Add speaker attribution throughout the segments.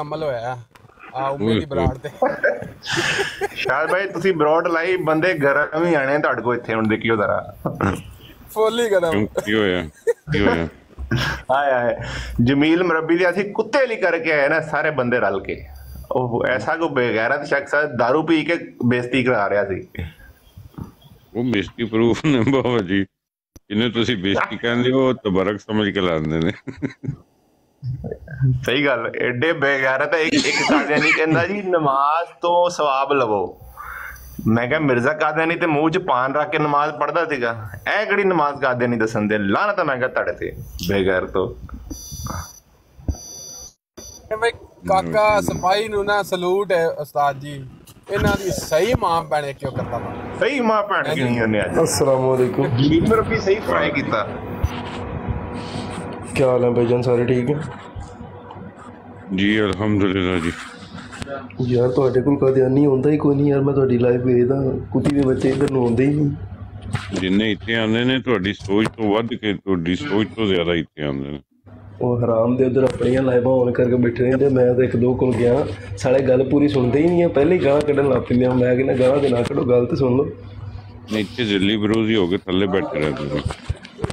Speaker 1: ਅਮਲ ਹੋਇਆ। ਆ ਉਮੇ ਦੀ ਬਰਾੜ ਤੇ।
Speaker 2: ਸ਼ਾਇਦ ਭਾਈ ਤੁਸੀਂ ਬਰੋਡ ਲਾਈ ਬੰਦੇ ਗਰਮ ਹੀ ਆਣੇ ਤੁਹਾਡੇ ਕੋਲ ਇੱਥੇ ਹੁਣ ਦੇਖਿਓ ਜ਼ਰਾ।
Speaker 1: ਫੁੱਲੀ ਕਦਮ
Speaker 3: ਕਿਉਂ ਕੀ ਹੋਇਆ? ਕੀ ਹੋਇਆ?
Speaker 2: ਹਾਏ ਹਾਏ। ਜਮੀਲ ਮਰਬੀ ਦੇ ਅਸੀਂ ਕੁੱਤੇ ਲਈ ਕਰਕੇ ਆਏ ਨਾ ਸਾਰੇ ਬੰਦੇ ਰਲ ਕੇ। ਉਹ ਐਸਾ ਕੋ ਬੇਗੈਰਤ ਸ਼ਖਸ ਹੈ दारू ਪੀ ਕੇ ਬੇਇੱਜ਼ਤੀ ਕਰਾ ਰਿਹਾ ਸੀ।
Speaker 3: ਉਹ ਬੇਇੱਜ਼ਤੀ ਪ੍ਰੂਫ ਨੇ ਬਾਬਾ ਜੀ। ਇਹਨੇ ਤੁਸੀਂ ਬੇਇੱਜ਼ਤੀ ਕਹਿੰਦੇ ਹੋ ਤਬਰਕ ਸਮਝ ਕੇ ਲਾਉਂਦੇ ਨੇ।
Speaker 2: ਸਹੀ ਗੱਲ ਐਡੇ ਬੇਗੈਰਤ ਇੱਕ ਇੱਕ ਕਾਦੀਆਨੀ ਕਹਿੰਦਾ ਜੀ ਨਮਾਜ਼ ਤੋਂ ਸਵਾਬ ਲਵੋ। ਮੈਂ ਕਿਹਾ ਮਿਰਜ਼ਾ ਕਾਦੀਆਨੀ ਤੇ ਮੂੰਹ 'ਚ ਪਾਨ ਰੱਖ ਕੇ ਨਮਾਜ਼ ਪੜਦਾ ਸੀਗਾ। ਇਹ ਕਿਹੜੀ ਨਮਾਜ਼ ਕਾਦੀਆਨੀ ਦੱਸਣ ਦੇ? ਲਾਹਨਤ ਮੈਂ ਕਿਹਾ ਤੁਹਾਡੇ ਤੇ ਬੇਗੈਰ ਤੋਂ।
Speaker 1: ਮੈਂ ਕਾਕਾ ਸਪਾਈ ਨੂੰ ਨਾ ਸਲੂਟ ਹੈ ਉਸਤਾਦ ਜੀ ਇਹਨਾਂ ਦੀ ਸਹੀ ਮਾਂ ਭੈਣੇ ਕਿਉਂ ਕਰਦਾ
Speaker 2: ਸਹੀ ਮਾਂ ਭੈਣੇ ਕਿਉਂ ਨਹੀਂ ਅੱਜ?
Speaker 4: ਅਸਲਾਮ ਅਲੈਕੁਮ
Speaker 2: ਜੀਵਨ ਰੱਬੀ ਸਹੀ ਫਰਾਈ ਕੀਤਾ।
Speaker 4: क्या हाल है भाईजान सारे ठीक है
Speaker 3: ਜੀ ਅਲਹਮਦੁਲਿਲਾ ਜੀ
Speaker 4: ਯਾਰ ਤੁਹਾਡੇ ਕੋਲ ਕਾਦੀਆਨੀ ਹੁੰਦਾ ਹੀ ਕੋਈ ਨਹੀਂ ਯਾਰ ਮੈਂ ਤੁਹਾਡੀ ਲਾਈਵ ਵੇਖਦਾ ਕੁੱਤੀ ਦੇ ਬੱਚੇ ਇਧਰ ਨੂੰ ਆਉਂਦੇ ਹੀ ਨਹੀਂ
Speaker 3: ਜਿੰਨੇ ਇੱਥੇ ਆਉਂਦੇ ਨੇ ਤੁਹਾਡੀ ਸੋਚ ਤੋਂ ਵੱਧ ਕੇ ਤੁਹਾਡੀ ਸੋਚ ਤੋਂ ਜ਼ਿਆਦਾ ਇੱਥੇ ਆਉਂਦੇ ਨੇ
Speaker 4: ਉਹ ਹਰਾਮ ਦੇ ਉਧਰ ਆਪਣੀਆਂ ਲਾਈਵਾਂ ਔਨ ਕਰਕੇ ਬੈਠੇ ਰਹਿੰਦੇ ਮੈਂ ਤਾਂ ਇੱਕ ਦੋ ਕੋਲ ਗਿਆ ਸਾਲੇ ਗੱਲ ਪੂਰੀ ਸੁਣਦੇ ਹੀ ਨਹੀਂ ਆ ਪਹਿਲੇ ਹੀ ਗਾਲਾਂ ਕੱਢਣ ਲੱਗ ਪੈਂਦੇ ਆ ਮੈਂ ਕਹਿੰਦਾ ਗਾਲਾਂ ਦੇ ਨਾ ਕੱਢੋ ਗੱਲ ਤੇ ਸੁਣ ਲਓ
Speaker 3: ਨਹੀਂ, ਇੱਥੇ ਦਿੱਲੀ ਬਰੋਜ਼ੀ ਹੋ ਕੇ ਥੱਲੇ ਬੈਠੇ ਰਹਿੰਦੇ ਨੇ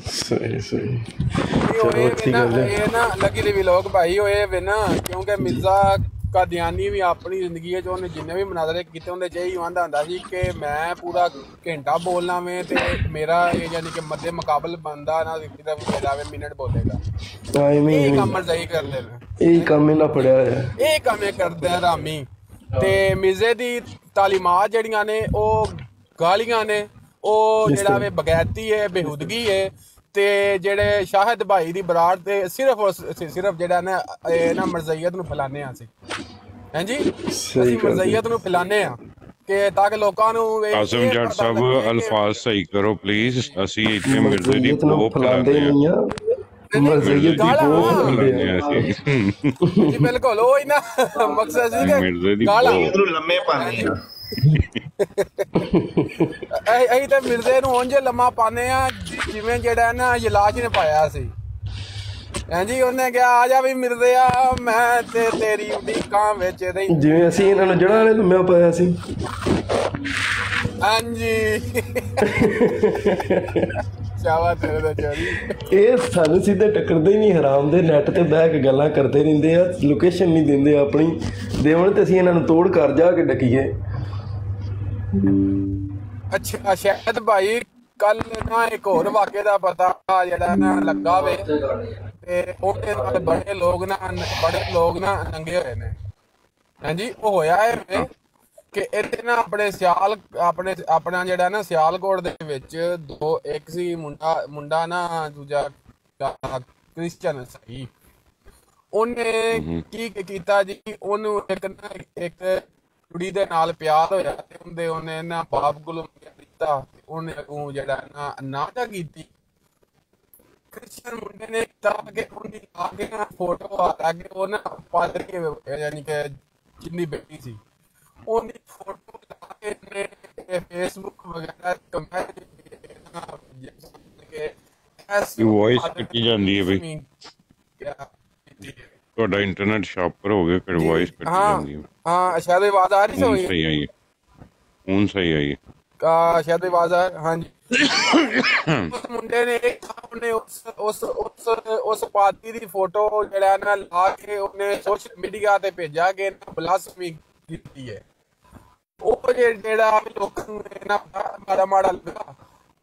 Speaker 4: ਸਹੀ ਸਹੀ।
Speaker 1: ਇਹ ਹੋਏ
Speaker 4: ਚਲੋ,
Speaker 1: ਵੀ
Speaker 4: ਅੱਛੀ
Speaker 1: ਨਾ
Speaker 4: ਗੱਲ ਹੈ।
Speaker 1: ਇਹ ਨਾ ਲੱਗੀ ਦੇ ਵੀ ਲੋਕ ਭਾਈ ਹੋਏ ਵੇ ਨਾ ਕਿਉਂਕਿ ਮਿਰਜ਼ਾ ਕਾਦੀਆਨੀ ਵੀ ਆਪਣੀ ਜ਼ਿੰਦਗੀ ਵਿੱਚ ਉਹਨੇ ਜਿੰਨੇ ਵੀ ਮਨਾਜ਼ਰੇ ਕੀਤੇ ਹੁੰਦੇ ਚਾਹੀ ਆਂਦਾ ਹੁੰਦਾ ਸੀ ਕਿ ਮੈਂ ਪੂਰਾ ਘੰਟਾ ਬੋਲਣਾ ਵੇ ਤੇ ਮੇਰਾ ਇਹ ਯਾਨੀ ਕਿ ਮੱਦੇ ਮੁਕਾਬਲ ਬੰਦਾ ਨਾ ਕਿਤੇ ਮੇਰਾ ਵੇ ਮਿੰਟ ਬੋਲੇਗਾ।
Speaker 4: ਐਵੇਂ
Speaker 1: ਇਹ
Speaker 4: ਹੀ
Speaker 1: ਕੰਮ ਸਹੀ ਕਰਦੇ ਨੇ।
Speaker 4: ਇਹ ਕੰਮ ਇਹਨਾਂ ਫੜਿਆ ਹੋਇਆ।
Speaker 1: ਇਹ ਕੰਮ ਇਹ ਕਰਦੇ ਆ ਰਾਮੀ। ਤੇ ਮਿਰਜ਼ੇ ਦੀ ਤਾਲੀਮਾਤ ਜਿਹੜੀਆਂ ਨੇ ਉਹ ਗਾਲੀਆਂ ਨੇ ਉਹ ਜਿਹੜਾ ਵੇ ਬਗੈਤੀ ਹੈ ਬੇਹੂਦਗੀ ਹੈ ਤੇ ਜਿਹੜੇ ਸ਼ਾਹਿਦ ਭਾਈ ਦੀ ਬਰਾੜ ਤੇ ਸਿਰਫ ਸਿ- ਸਿਰਫ ਜਿਹੜਾ ਨਾ ਇਹ ਨਾ ਮਰਜ਼ਈਅਤ ਨੂੰ ਫੈਲਾਣੇ ਆ ਅਸੀਂ। ਹਾਂਜੀ
Speaker 4: ਸਹੀ।
Speaker 1: ਮਰਜ਼ਈਅਤ ਨੂੰ ਫੈਲਾਣੇ ਆ ਕਿ ਤਾਂ ਕਿ ਲੋਕਾਂ ਨੂੰ ਇਹ
Speaker 3: ਜੱਟ ਸਾਹਿਬ ਅਲਫਾਜ਼ ਸਹੀ ਕਰੋ ਪਲੀਜ਼ ਅਸੀਂ ਇੱਥੇ ਮਿਰਜ਼ੇ ਦੀ
Speaker 4: ਨੂੰ ਫੈਲਾਉਂਦੇ ਨਹੀਂ
Speaker 3: ਆ।
Speaker 4: ਮਰਜ਼ਈਅਤ ਦੀ ਆ
Speaker 1: ਜੀ ਬਿਲਕੁਲ ਉਹ ਹੀ ਨਾ ਮਕਸਦ ਸੀ
Speaker 3: ਮਿਰਜ਼ੇ
Speaker 1: ਕਿ
Speaker 3: ਦੀ
Speaker 1: ਗਾਲਾਂ
Speaker 3: ਬਹੁਤ-
Speaker 2: ਇਹਨੂੰ ਲੰਮੇ ਪਾਣੀ ਆ
Speaker 1: ਅਸੀਂ ਤੇ ਮਿਰਜ਼ੇ ਨੂੰ ਉਂਝ ਲੰਮਾ ਪਾਣੇ ਆ ਜਿਵੇਂ ਜਿਹੜਾ ਨਾ ਇਲਾਜ ਨੇ ਪਾਇਆ ਸੀ। ਹਾਂਜੀ ਉਹਨੇ ਕਿਹਾ ਆ ਜਾ ਵੀ ਮਿਰਜ਼ੇ ਆ ਮੈਂ ਤੇ ਤੇਰੀ ਉਡੀਕਾਂ ਵਿੱਚ ਰਹੀ
Speaker 4: ਜਿਵੇਂ ਅਸੀਂ ਇਹਨਾਂ ਨੂੰ ਜੜਾਂ ਵਾਲੇ ਲੰਮਿਆ ਪਾਇਆ ਸੀ।
Speaker 1: ਹਾਂਜੀ ਸ਼ਾਵਾ ਤੇਰੇ ਦਾ ਚੋਰੀ
Speaker 4: ਇਹ ਸਾਨੂੰ ਸਿੱਧੇ ਟੱਕਰਦੇ ਹੀ ਨਹੀਂ ਹਰਾਮ ਦੇ ਨੈਟ ਤੇ ਬਹਿ ਕੇ ਗੱਲਾਂ ਕਰਦੇ ਰਹਿੰਦੇ ਆ ਲੋਕੇਸ਼ਨ ਨਹੀਂ ਦਿੰਦੇ ਆਪਣੀ। ਦੇਵਣ ਤੇ ਅਸੀਂ ਇਹਨਾਂ ਨੂੰ ਤੋੜ ਕਰ ਜਾ ਕੇ ਡਕੀਏ।
Speaker 1: ਅੱਛਾ ਸ਼ਾਇਦ ਭਾਈ ਕੱਲ ਨਾ ਇੱਕ ਹੋਰ ਵਾਕਿਆ ਦਾ ਪਤਾ ਜਿਹੜਾ ਨਾ ਲੱਗਾ ਵੇ ਤੇ ਉਹਦੇ ਨਾਲ ਬੜੇ ਲੋਕ ਨਾ ਬੜੇ ਲੋਕ ਨਾ ਨੰਗੇ ਹੋਏ ਨੇ। ਹਾਂਜੀ ਉਹ ਹੋਇਆ ਹੈ ਵੇ ਕਿ ਇੱਥੇ ਨਾ ਆਪਣੇ ਸਿਆਲ ਆਪਣੇ ਆਪਣਾ ਜਿਹੜਾ ਨਾ ਸਿਆਲਕੋਟ ਦੇ ਵਿੱਚ ਦੋ ਇੱਕ ਸੀ ਮੁੰਡਾ ਮੁੰਡਾ ਨਾ ਦੂਜਾ ਕ੍ਰਿਸਚੀਅਨ ਸਹੀ ਉਹਨੇ ਕੀ ਕੀਤਾ ਜੀ? ਉਹਨੂੰ ਇੱਕ ਨਾ ਇੱਕ ਕੁੜੀ ਦੇ ਨਾਲ ਪਿਆਰ ਹੋਇਆ ਤੇ ਉਹਦੇ ਉਹਨੇ ਨਾ ਬਾਪ ਕੋਲੋਂ ਦਿੱਤਾ ਤੇ ਉਹਨੇ ਉਹ ਜਿਹੜਾ ਨਾ ਨਾਟਾ ਕੀਤੀ ਕ੍ਰਿਸਚੀਅਨ ਮੁੰਡੇ ਨੇ ਤਾਂ ਕਿ ਉਹਦੀ ਆਗੇ ਨਾ ਫੋਟੋ ਆ ਕੇ ਉਹ ਨਾ ਪਾਦਰੀ ਯਾਨੀ ਕਿ ਜਿੰਨੀ ਬੇਟੀ ਸੀ ਉਹਦੀ ਫੋਟੋ ਲਾ ਕੇ ਨੇ ਫੇਸਬੁੱਕ ਵਗੈਰਾ ਕਮੈਂਟ ਕਿ ਐਸੀ
Speaker 3: voice ਕੱਟੀ ਜਾਂਦੀ ਹੈ ਬਈ। ਤੁਹਾਡਾ ਇੰਟਰਨੈਟ ਸ਼ਾਪਰ ਹੋ ਗਿਆ ਕਿ ਵਾਇਸ ਕੱਟੀ ਜਾਂਦੀ ਹੈ।
Speaker 1: ਹਾਂ ਸ਼ਾਇਦ ਆਵਾਜ਼ ਆ ਰਹੀ
Speaker 3: ਹੁਣ
Speaker 1: ਸੋਈ
Speaker 3: ਸਹੀ ਆਈ ਹੈ। ਹੁਣ ਸਹੀ ਆਈ
Speaker 1: ਆ ਸ਼ਾਇਦ ਆਵਾਜ਼ ਆ ਹਾਂਜੀ। ਉਸ ਮੁੰਡੇ ਨੇ ਆਪਣੇ ਉਸ ਉਸ ਉਸ ਉਸ ਪਾਰਟੀ ਦੀ ਫੋਟੋ ਜਿਹੜਾ ਨਾ ਲਾ ਕੇ ਉਹਨੇ ਸੋਸ਼ਲ ਮੀਡੀਆ ਤੇ ਭੇਜਿਆ ਕਿ ਨਾ ਬਲਾਸਫੀ ਕੀਤੀ ਹੈ। ਉਹ ਜਿਹੜਾ ਲੋਕਾਂ ਨੂੰ ਨਾ ਮਾੜਾ ਮਾੜਾ ਲੱਗਾ।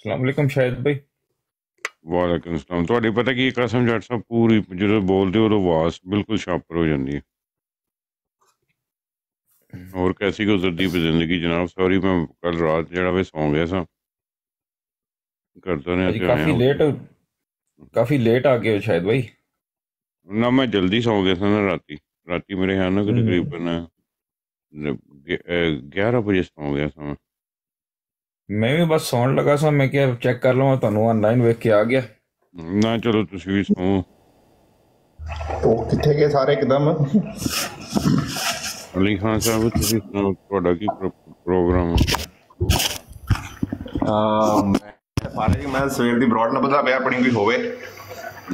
Speaker 5: ਅਸਲਾਮੁਅਲੈਕਮ ਸ਼ਾਹਿਦ ਭਾਈ
Speaker 3: ਵਾਲੇਕੁਮ ਸਲਾਮ ਤੁਹਾਡੇ ਪਤਾ ਕੀ ਕਸਮ ਜੱਟ ਸਾਹਿਬ ਪੂਰੀ ਜਦੋਂ ਬੋਲਦੇ ਹੋ ਉਦੋਂ ਆਵਾਜ਼ ਬਿਲਕੁਲ ਸ਼ਾਪਰ ਹੋ ਜਾਂਦੀ ਹੈ और कैसी गुजरती पे जिंदगी जनाब सॉरी मैं कल रात ਜਿਹੜਾ ਵੇ ਸੌਂ ਗਿਆ ਸਾਂ ਕਰਦਾ ਨੇ
Speaker 5: ਅੱਜ ਕਾਫੀ ਲੇਟ ਕਾਫੀ ਲੇਟ ਆ ਗਏ ਹੋ ਸ਼ਾਇਦ ਭਾਈ
Speaker 3: ਨਾ ਮੈਂ ਜਲਦੀ ਸੌਂ ਗਿਆ ਸਾਂ ਨਾ ਰਾਤੀ ਰਾਤੀ ਮੇਰੇ ਖਿਆਲ ਨਾਲ ਕਿ
Speaker 5: ਹਮ।
Speaker 3: ਤਕਰੀਬਨ ਨ- ਗਿ- ਅਹ 11 ਵਜੇ ਸੌਂ ਗਿਆ ਸਾਂ
Speaker 5: ਮੈਂ ਵੀ ਬਸ ਸੌਣ ਲੱਗਾ ਸਾਂ ਮੈਂ ਕਿਹਾ ਚੈੱਕ ਕਰ ਲਵਾਂ ਤੁਹਾਨੂੰ ਆਨਲਾਈਨ ਵੇਖ ਕੇ ਆ ਗਿਆ।
Speaker 3: ਨਾ ਚਲੋ ਤੁਸੀਂ ਵੀ ਸੌਂ।
Speaker 2: ਉਹ ਕਿੱਥੇ ਗਏ ਸਾਰੇ ਇੱਕਦਮ?
Speaker 3: ਅਲੀ ਖਾਨ ਸਾਹਿਬ ਤੁਸੀਂ ਸੁਣਾਓ ਤੁਹਾਡਾ ਕੀ ਪ੍ਰੋ- ਪ੍ਰੋਗਰਾਮ ਹੈ
Speaker 2: ਆ ਮੈਂ ਸਾਰੇ ਮੈਂ ਸਵੇਰ ਦੀ ਬ੍ਰੌਡ ਲੱਭਦਾ ਪਿਆ ਆਪਣੀ ਕੋਈ ਹੋਵੇ।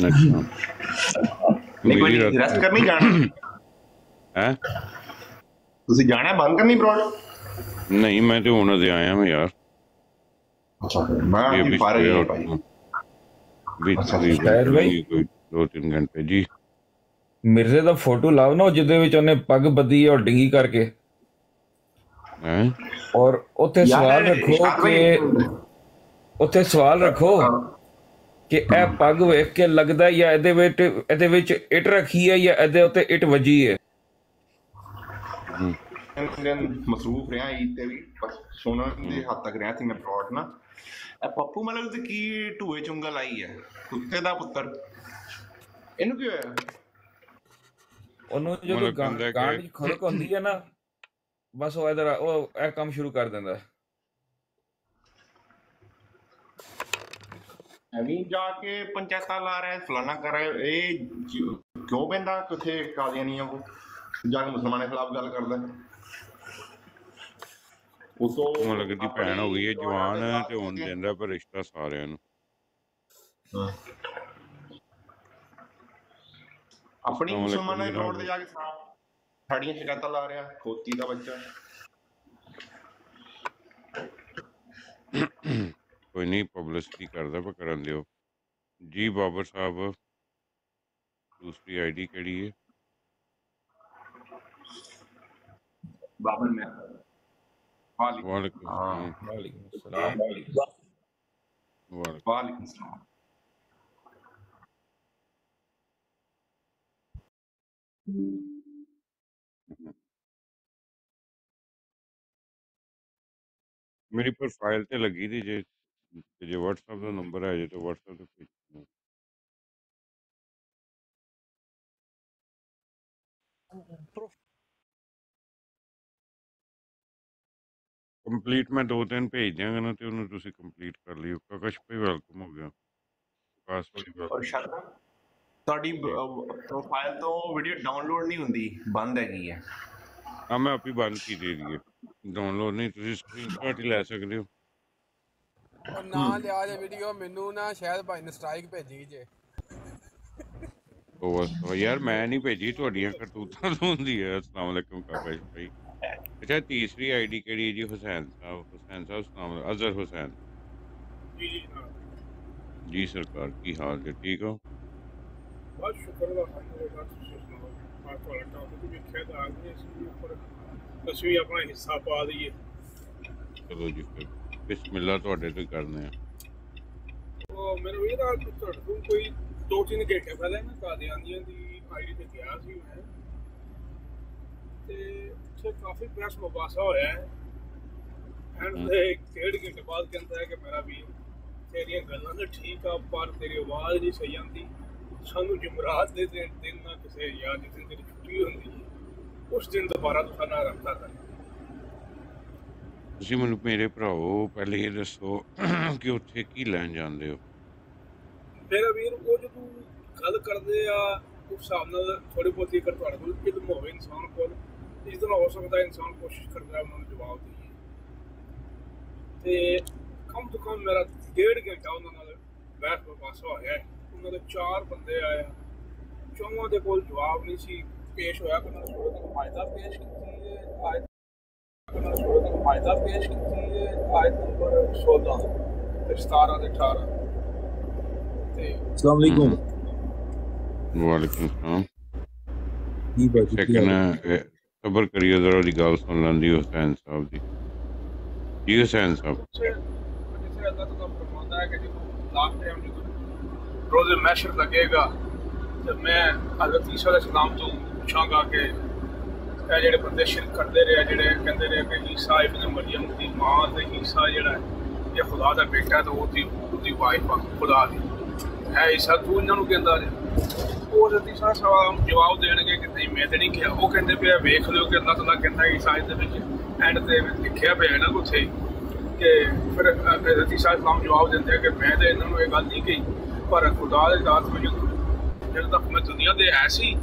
Speaker 3: ਅੱਛਾ।
Speaker 2: ਨਹੀਂ ਕੋਈ ਰੈਸਟ ਕਰਨੀ ਜਾਣਾ?
Speaker 3: ਹੈ?
Speaker 2: ਤੁਸੀਂ ਜਾਣਾ ਬੰਦ ਕਰਨੀ ਬ੍ਰੌਡ?
Speaker 3: ਨਹੀਂ ਮੈਂ ਤੇ ਹੁਣ ਅਜੇ ਆਇਆ ਮੈਂ ਯਾਰ।
Speaker 2: ਮੈਂ
Speaker 3: ਇਹ
Speaker 2: ਵੀ
Speaker 3: ਵੀ
Speaker 2: ਫਾਰੇ
Speaker 3: ਸਵੇਰ
Speaker 2: ਹੀ
Speaker 3: ਉੱਠ
Speaker 2: ਭਾਈ
Speaker 3: ਨੂੰ। ਵੀ
Speaker 2: ਅੱਛਾ,
Speaker 3: ਤਕਰੀਬਨ
Speaker 5: ਸ਼ਾਇਦ ਬਈ।
Speaker 3: ਚੱਲੂਗੀ ਕੋਈ 2-3 ਘੰਟੇ ਜੀ
Speaker 5: ਮਿਰਜ਼ੇ ਦਾ ਫੋਟੋ ਲਾਓ ਨਾ ਜਿਹਦੇ ਵਿੱਚ ਉਹਨੇ ਪੱਗ ਬੱਧੀ ਹੈ ਔਰ ਡਿੰਗੀ ਕਰਕੇ
Speaker 3: ਹੈ
Speaker 5: ਔਰ ਉੱਥੇ ਸਵਾਲ ਰੱਖੋ ਕਿ ਉੱਥੇ ਸਵਾਲ ਰੱਖੋ ਕਿ ਇਹ ਪੱਗ ਵੇਖ ਕੇ ਲੱਗਦਾ ਜਾਂ ਇਹਦੇ ਵਿੱਚ ਇਹਦੇ ਵਿੱਚ ਇੱਟ ਰੱਖੀ ਹੈ ਜਾਂ ਇਹਦੇ ਉੱਤੇ ਇੱਟ ਵੱਜੀ ਹੈ
Speaker 2: ਦਿਨ ਮਸਰੂਫ ਰਿਹਾ ਈਦ ਤੇ ਵੀ ਬਸ ਸੁਣਨ ਦੇ ਹੱਦ ਤੱਕ ਰਿਹਾ ਸੀ ਮੈਂ ਬ੍ਰੌਡ ਨਾ ਇਹ ਪੱਪੂ ਮਲਕ ਤੇ ਕੀ ਢੂਏ ਚੁੰਗਾ ਲਾਈ ਹੈ? ਕੁੱਤੇ ਦਾ ਪੁੱਤਰ। ਇਹਨੂੰ ਕੀ ਹੋਇਆ?
Speaker 5: ਉਹਨੂੰ ਜਦੋਂ ਗਾਂਡ ਦੀ ਖੁਰਕ ਹੁੰਦੀ ਹੈ ਨਾ ਬਸ ਉਹ ਇਧਰ ਉਹ ਇਹ ਕੰਮ ਸ਼ੁਰੂ ਕਰ ਦਿੰਦਾ।
Speaker 2: ਐਵੇਂ ਜਾ ਕੇ ਪੰਚਾਇਤਾਂ ਲਾ ਰਿਹਾ ਹੈ, ਫਲਾਨਾ ਕਰ ਰਿਹਾ ਇਹ ਕਿਉਂ ਪੈਂਦਾ ਕਿਥੇ ਕਾਦੀਆਨੀਆਂ ਕੋ? ਜਾ ਕੇ ਮੁਸਲਮਾਨਾਂ ਖਿਲਾਫ ਗੱਲ ਕਰਦਾ। ਹੈ। ਉਹ ਤੋਂ
Speaker 3: ਮਲਕ ਦੀ ਭੈਣ ਹੋ ਗਈ ਹੈ ਜਵਾਨ ਤੇ ਹੁਣ ਦਿੰਦਾ ਪਰ ਰਿਸ਼ਤਾ ਸਾਰਿਆਂ ਨੂੰ
Speaker 2: ਹਾਂ। ਆਪਣੀ
Speaker 3: ਅਸਲਾਮ
Speaker 2: ਮੁਸਲਮਾਨਾਂ ਦੇ
Speaker 3: ਅਲੈਕੁਮ
Speaker 2: ਰੋਡ ਤੇ ਜਾ ਕੇ ਸਾ- ਸਾਡੀਆਂ ਸ਼ਿਕਾਇਤਾਂ ਲਾ ਰਿਹਾ ਖੋਤੀ ਦਾ ਬੱਚਾ
Speaker 3: ਕੋਈ ਨਹੀਂ ਪਬਲਿਸਿਟੀ ਕਰਦਾ ਪਰ ਕਰਨ ਦਿਓ ਜੀ ਬਾਬਰ ਸਾਹਿਬ ਦੂਸਰੀ ਆਈਡੀ ਕਿਹੜੀ ਹੈ
Speaker 2: ਬਾਬਰ ਮੈਂ ਵਾਲੀ
Speaker 3: ਵਾਲੇਕੁਮ
Speaker 2: ਹਾਂ।
Speaker 3: ਸਲਾਮ
Speaker 5: ਵਾਲੇਕੁਮ ਅਸਲਾਮ
Speaker 3: ਵਾਲੇਕੁਮ
Speaker 2: ਵਾਲੇਕੁਮ ਸਲਾਮ
Speaker 3: ਮੇਰੀ ਪ੍ਰੋਫਾਈਲ ਤੇ ਲੱਗੀ ਦੀ ਜੇ ਤੇ ਜੇ WhatsApp ਦਾ ਨੰਬਰ ਹੈ ਜੇ ਤਾਂ WhatsApp ਤੇ ਭੇਜ ਦਿਓ। ਕੰਪਲੀਟ ਮੈਂ ਦੋ ਤਿੰਨ ਭੇਜ ਦਿਆਂਗਾ ਨਾ ਤੇ ਉਹਨੂੰ ਤੁਸੀਂ ਕੰਪਲੀਟ ਕਰ ਲਿਓ ਕਕਸ਼ ਭਾਈ ਵੈਲਕਮ ਹੋ ਗਿਆ ਵਿਕਾਸ ਭਾਈ
Speaker 2: ਔਰ
Speaker 3: welcome।
Speaker 2: ਸ਼ਾਇਦ ਤੁਹਾਡੀ ਪ੍ਰੋਫਾਈਲ ਤੋਂ ਵੀਡੀਓ ਡਾਊਨਲੋਡ ਨਹੀਂ ਹੁੰਦੀ ਬੰਦ ਹੈਗੀ ਹੈ
Speaker 3: ਹਾਂ ਮੈਂ ਆਪੀ ਬੰਦ ਕੀ ਦੇ ਦਈਏ ਡਾਊਨਲੋਡ ਨਹੀਂ ਤੁਸੀਂ ਸਕਰੀਨਸ਼ਾਟ ਹੀ ਲੈ ਸਕਦੇ ਹੋ
Speaker 1: ਉਹ ਨਾ ਲਿਆ ਜੇ ਵੀਡੀਓ ਮੈਨੂੰ ਨਾ ਸ਼ਾਇਦ ਭਾਈ ਨੇ ਸਟ੍ਰਾਈਕ ਭੇਜੀ ਜੇ
Speaker 3: ਉਹ ਬਸ ਉਹ ਯਾਰ ਮੈਂ ਨਹੀਂ ਭੇਜੀ ਤੁਹਾਡੀਆਂ ਕਰਤੂਤਾਂ ਤੋਂ ਹੁੰਦੀ ਹੈ ਅਸਲਾਮ ਅਲੈਕੁਮ ਕਾਕਾ ਭਾਈ ਅੱਛਾ ਤੀਸਰੀ ਆਈਡੀ ਕਿਹੜੀ ਹੈ ਜੀ ਹੁਸੈਨ ਸਾਹਿਬ ਹੁਸੈਨ ਸਾਹਿਬ ਸਲਾਮ ਅਜ਼ਹਰ ਹੁਸੈਨ
Speaker 6: ਜੀ ਜੀ ਜਨਾਬ
Speaker 3: ਜੀ ਸਰਕਾਰ ਕੀ ਹਾਲ ਹੈ ਠੀਕ ਹੋ
Speaker 6: ਬਹੁਤ ਸ਼ੁਕਰ ਦਾ ਅਲਹਮਦੁਲਿਲਾ ਤੁਸੀਂ ਸੁਣਾਓ ਆ ਤੁਹਾਡਾ ਟਾਪਿਕ ਵੀ ਖੈਦ ਆ ਗਈ ਇਸ ਦੇ ਉੱਪਰ ਅਸੀਂ ਵੀ ਆਪਣਾ ਹਿੱਸਾ ਪਾ ਦਈਏ
Speaker 3: ਚਲੋ ਜੀ ਫਿਰ ਬਿਸਮਿਲ੍ਲਾ ਤੁਹਾਡੇ ਤੋਂ ਹੀ ਕਰਨੇ ਆ
Speaker 6: ਉਹ ਮੈਨੂੰ ਇਹ ਰਾਤ ਨੂੰ ਤੁਹਾਡੇ ਕੋਲ ਕੋਈ ਦੋ ਤਿੰਨ ਘੰਟੇ ਪਹਿਲਾਂ ਨਾ ਕਾਦੀਆਨੀਆਂ ਦੀ ਆਈਡੀ ਤੇ ਗਿਆ ਸੀ ਮੈਂ ਤੇ ਉੱਥੇ ਕਾਫੀ ਪ੍ਰੈਸ ਮੁਬਾਸਾ ਹੋਇਆ ਹੈ ਐਂਡ ਇੱਕ ਡੇਢ ਘੰਟੇ ਬਾਅਦ ਕਹਿੰਦਾ ਹੈ ਕਿ ਮੇਰਾ ਵੀ ਤੇਰੀਆਂ ਗੱਲਾਂ ਤਾਂ ਠੀਕ ਆ ਪਰ ਤੇਰੀ ਆਵਾਜ਼ ਨਹੀਂ ਸਹੀ ਆਉਂਦੀ ਸਾਨੂੰ ਜੁਮਰਾਤ ਦੇ ਦਿਨ ਦਿਨ ਨਾ ਕਿਸੇ ਯਾਰ ਜਿਸ ਦਿਨ ਤੇਰੀ ਛੁੱਟੀ ਹੁੰਦੀ ਹੈ ਉਸ ਦਿਨ ਦੁਬਾਰਾ ਤੋਂ ਸਾਡਾ ਰਬਤਾ ਕਰ
Speaker 3: ਤੁਸੀਂ ਮੈਨੂੰ ਮੇਰੇ ਭਰਾਓ ਪਹਿਲੇ ਇਹ ਦੱਸੋ ਕਿ ਉੱਥੇ ਕੀ ਲੈਣ ਜਾਂਦੇ ਹੋ
Speaker 6: ਮੇਰਾ ਵੀਰ ਉਹ ਜਦੋਂ ਗੱਲ ਕਰਦੇ ਆ ਉਸ ਹਿਸਾਬ ਨਾਲ ਥੋੜੀ ਬਹੁਤੀ ਕਰ ਤੁਹਾਡੇ ਕੋਲ ਇਲਮ ਹੋਵੇ ਇਨਸਾਨ ਕੋਲ ਇਸ ਤਰ੍ਹਾਂ ਹੋ ਸਕਦਾ ਇਨਸਾਨ ਕੋਸ਼ਿਸ਼ ਕਰਦਾ ਹੈ ਉਹਨਾਂ ਨੂੰ ਜਵਾਬ ਦੇਈਏ ਤੇ ਕਮ ਤੋਂ ਕਮ ਮੇਰਾ ਡੇਢ ਘੰਟਾ ਉਹਨਾਂ ਨਾਲ ਬਹਿਸ ਬਵਾਸਾ ਹੋਇਆ ਹੈ। ਉਹਨਾਂ ਦੇ ਚਾਰ ਬੰਦੇ ਆਏ ਆ। ਚੌਵਾਂ ਦੇ ਕੋਲ ਜਵਾਬ ਨਹੀਂ ਸੀ ਪੇਸ਼ ਹੋਇਆ ਕਿ ਉਹਨਾਂ ਨੇ ਸੂਰਤ ਨੁਮਾਇੰਦਾ ਪੇਸ਼ ਕੀਤੀ ਹੈ ਆਇਤ ਉਹਨਾਂ ਨੇ ਸੂਰਤ ਨੁਮਾਇੰਦਾ ਪੇਸ਼ ਕੀਤੀ ਹੈ ਆਇਤ ਨੰਬਰ 16 ਤੇ 17 ਤੇ 18 ਤੇ
Speaker 5: ਅਸਲਾਮ ਅਲੈਕੁਮ
Speaker 3: ਵਾਲੇਕੁਮ ਸਲਾਮ
Speaker 5: ਜੀ ਬਾਜੀ
Speaker 3: ਇੱਕ ਨਾ ਇਹ ਸਬਰ ਕਰਿਓ ਜ਼ਰਾ ਉਹਦੀ ਗੱਲ ਸੁਣ ਲੈਂਦੀ ਹੁਸੈਨ ਸਾਹਿਬ ਦੀ ਜੀ ਹੁਸੈਨ ਸਾਹਿਬ
Speaker 6: ਜਿਸੇ ਜਿਸੇ ਅੱਲਾਹ ਤਾਲਾ ਫਰਮਾਉਂਦਾ ਹੈ ਕਿ ਜਦੋਂ ਲਾਸਟ ਟਾਈਮ ਜਦੋਂ ਰੋਜ਼ੇ ਮੈਸ਼ਰ ਲੱਗੇਗਾ ਤੇ ਮੈਂ ਹਜ਼ਰਤ ਈਸਾ ਅਲੈਹਿਸ ਸਲਾਮ ਤੋਂ ਪੁੱਛਾਂਗਾ ਕਿ ਇਹ ਜਿਹੜੇ ਬੰਦੇ ਸ਼ਿਰਕ ਕਰਦੇ ਰਹੇ ਜਿਹੜੇ ਕਹਿੰਦੇ ਰਹੇ ਕਿ ਈਸਾ ਇਬਨ ਮਰੀਮ ਦੀ ਮਾਂ ਤੇ ਈਸਾ ਜਿਹੜਾ ਹੈ, ਇਹ ਖੁਦਾ ਦਾ ਬੇਟਾ ਤੇ ਉਹਦੀ ਉਹਦੀ ਵਾਈਫ ਆ ਖੁਦਾ ਦੀ ਹੈ ਈਸਾ ਤੂੰ ਇਹਨਾਂ ਨੂੰ ਕਹਿੰਦਾ ਜੇ ਉਹ ਜਤੀ ਸਾਰਾ ਸਵਾਲ ਜਵਾਬ ਦੇਣਗੇ ਕਿ ਨਹੀਂ, ਮੈਂ ਤੇ ਨਹੀਂ ਕਿਹਾ। ਉਹ ਕਹਿੰਦੇ ਪਿਆ ਵੇਖ ਲਿਓ ਕਿ ਅੱਲਾਹ ਤਾਲਾ ਕਹਿੰਦਾ ਹੈ ਈਸਾਈ ਦੇ ਵਿੱਚ ਐਂਡ ਤੇ ਲਿਖਿਆ ਪਿਆ ਨਾ ਉੱਥੇ ਕਿ ਫਿਰ ਜਤੀ ਸਾਹਿਬ ਨੂੰ ਜਵਾਬ ਦਿੰਦੇ ਆ ਕਿ ਮੈਂ ਤੇ ਇਹਨਾਂ ਨੂੰ ਇਹ ਗੱਲ ਨਹੀਂ ਕਹੀ, ਪਰ ਖੁਦਾ ਦੇ ਦਾਤ ਮੈਨੂੰ ਜਦੋਂ ਤੱਕ ਮੈਂ ਦੁਨੀਆ ਦੇ ਹੈ ਸੀ,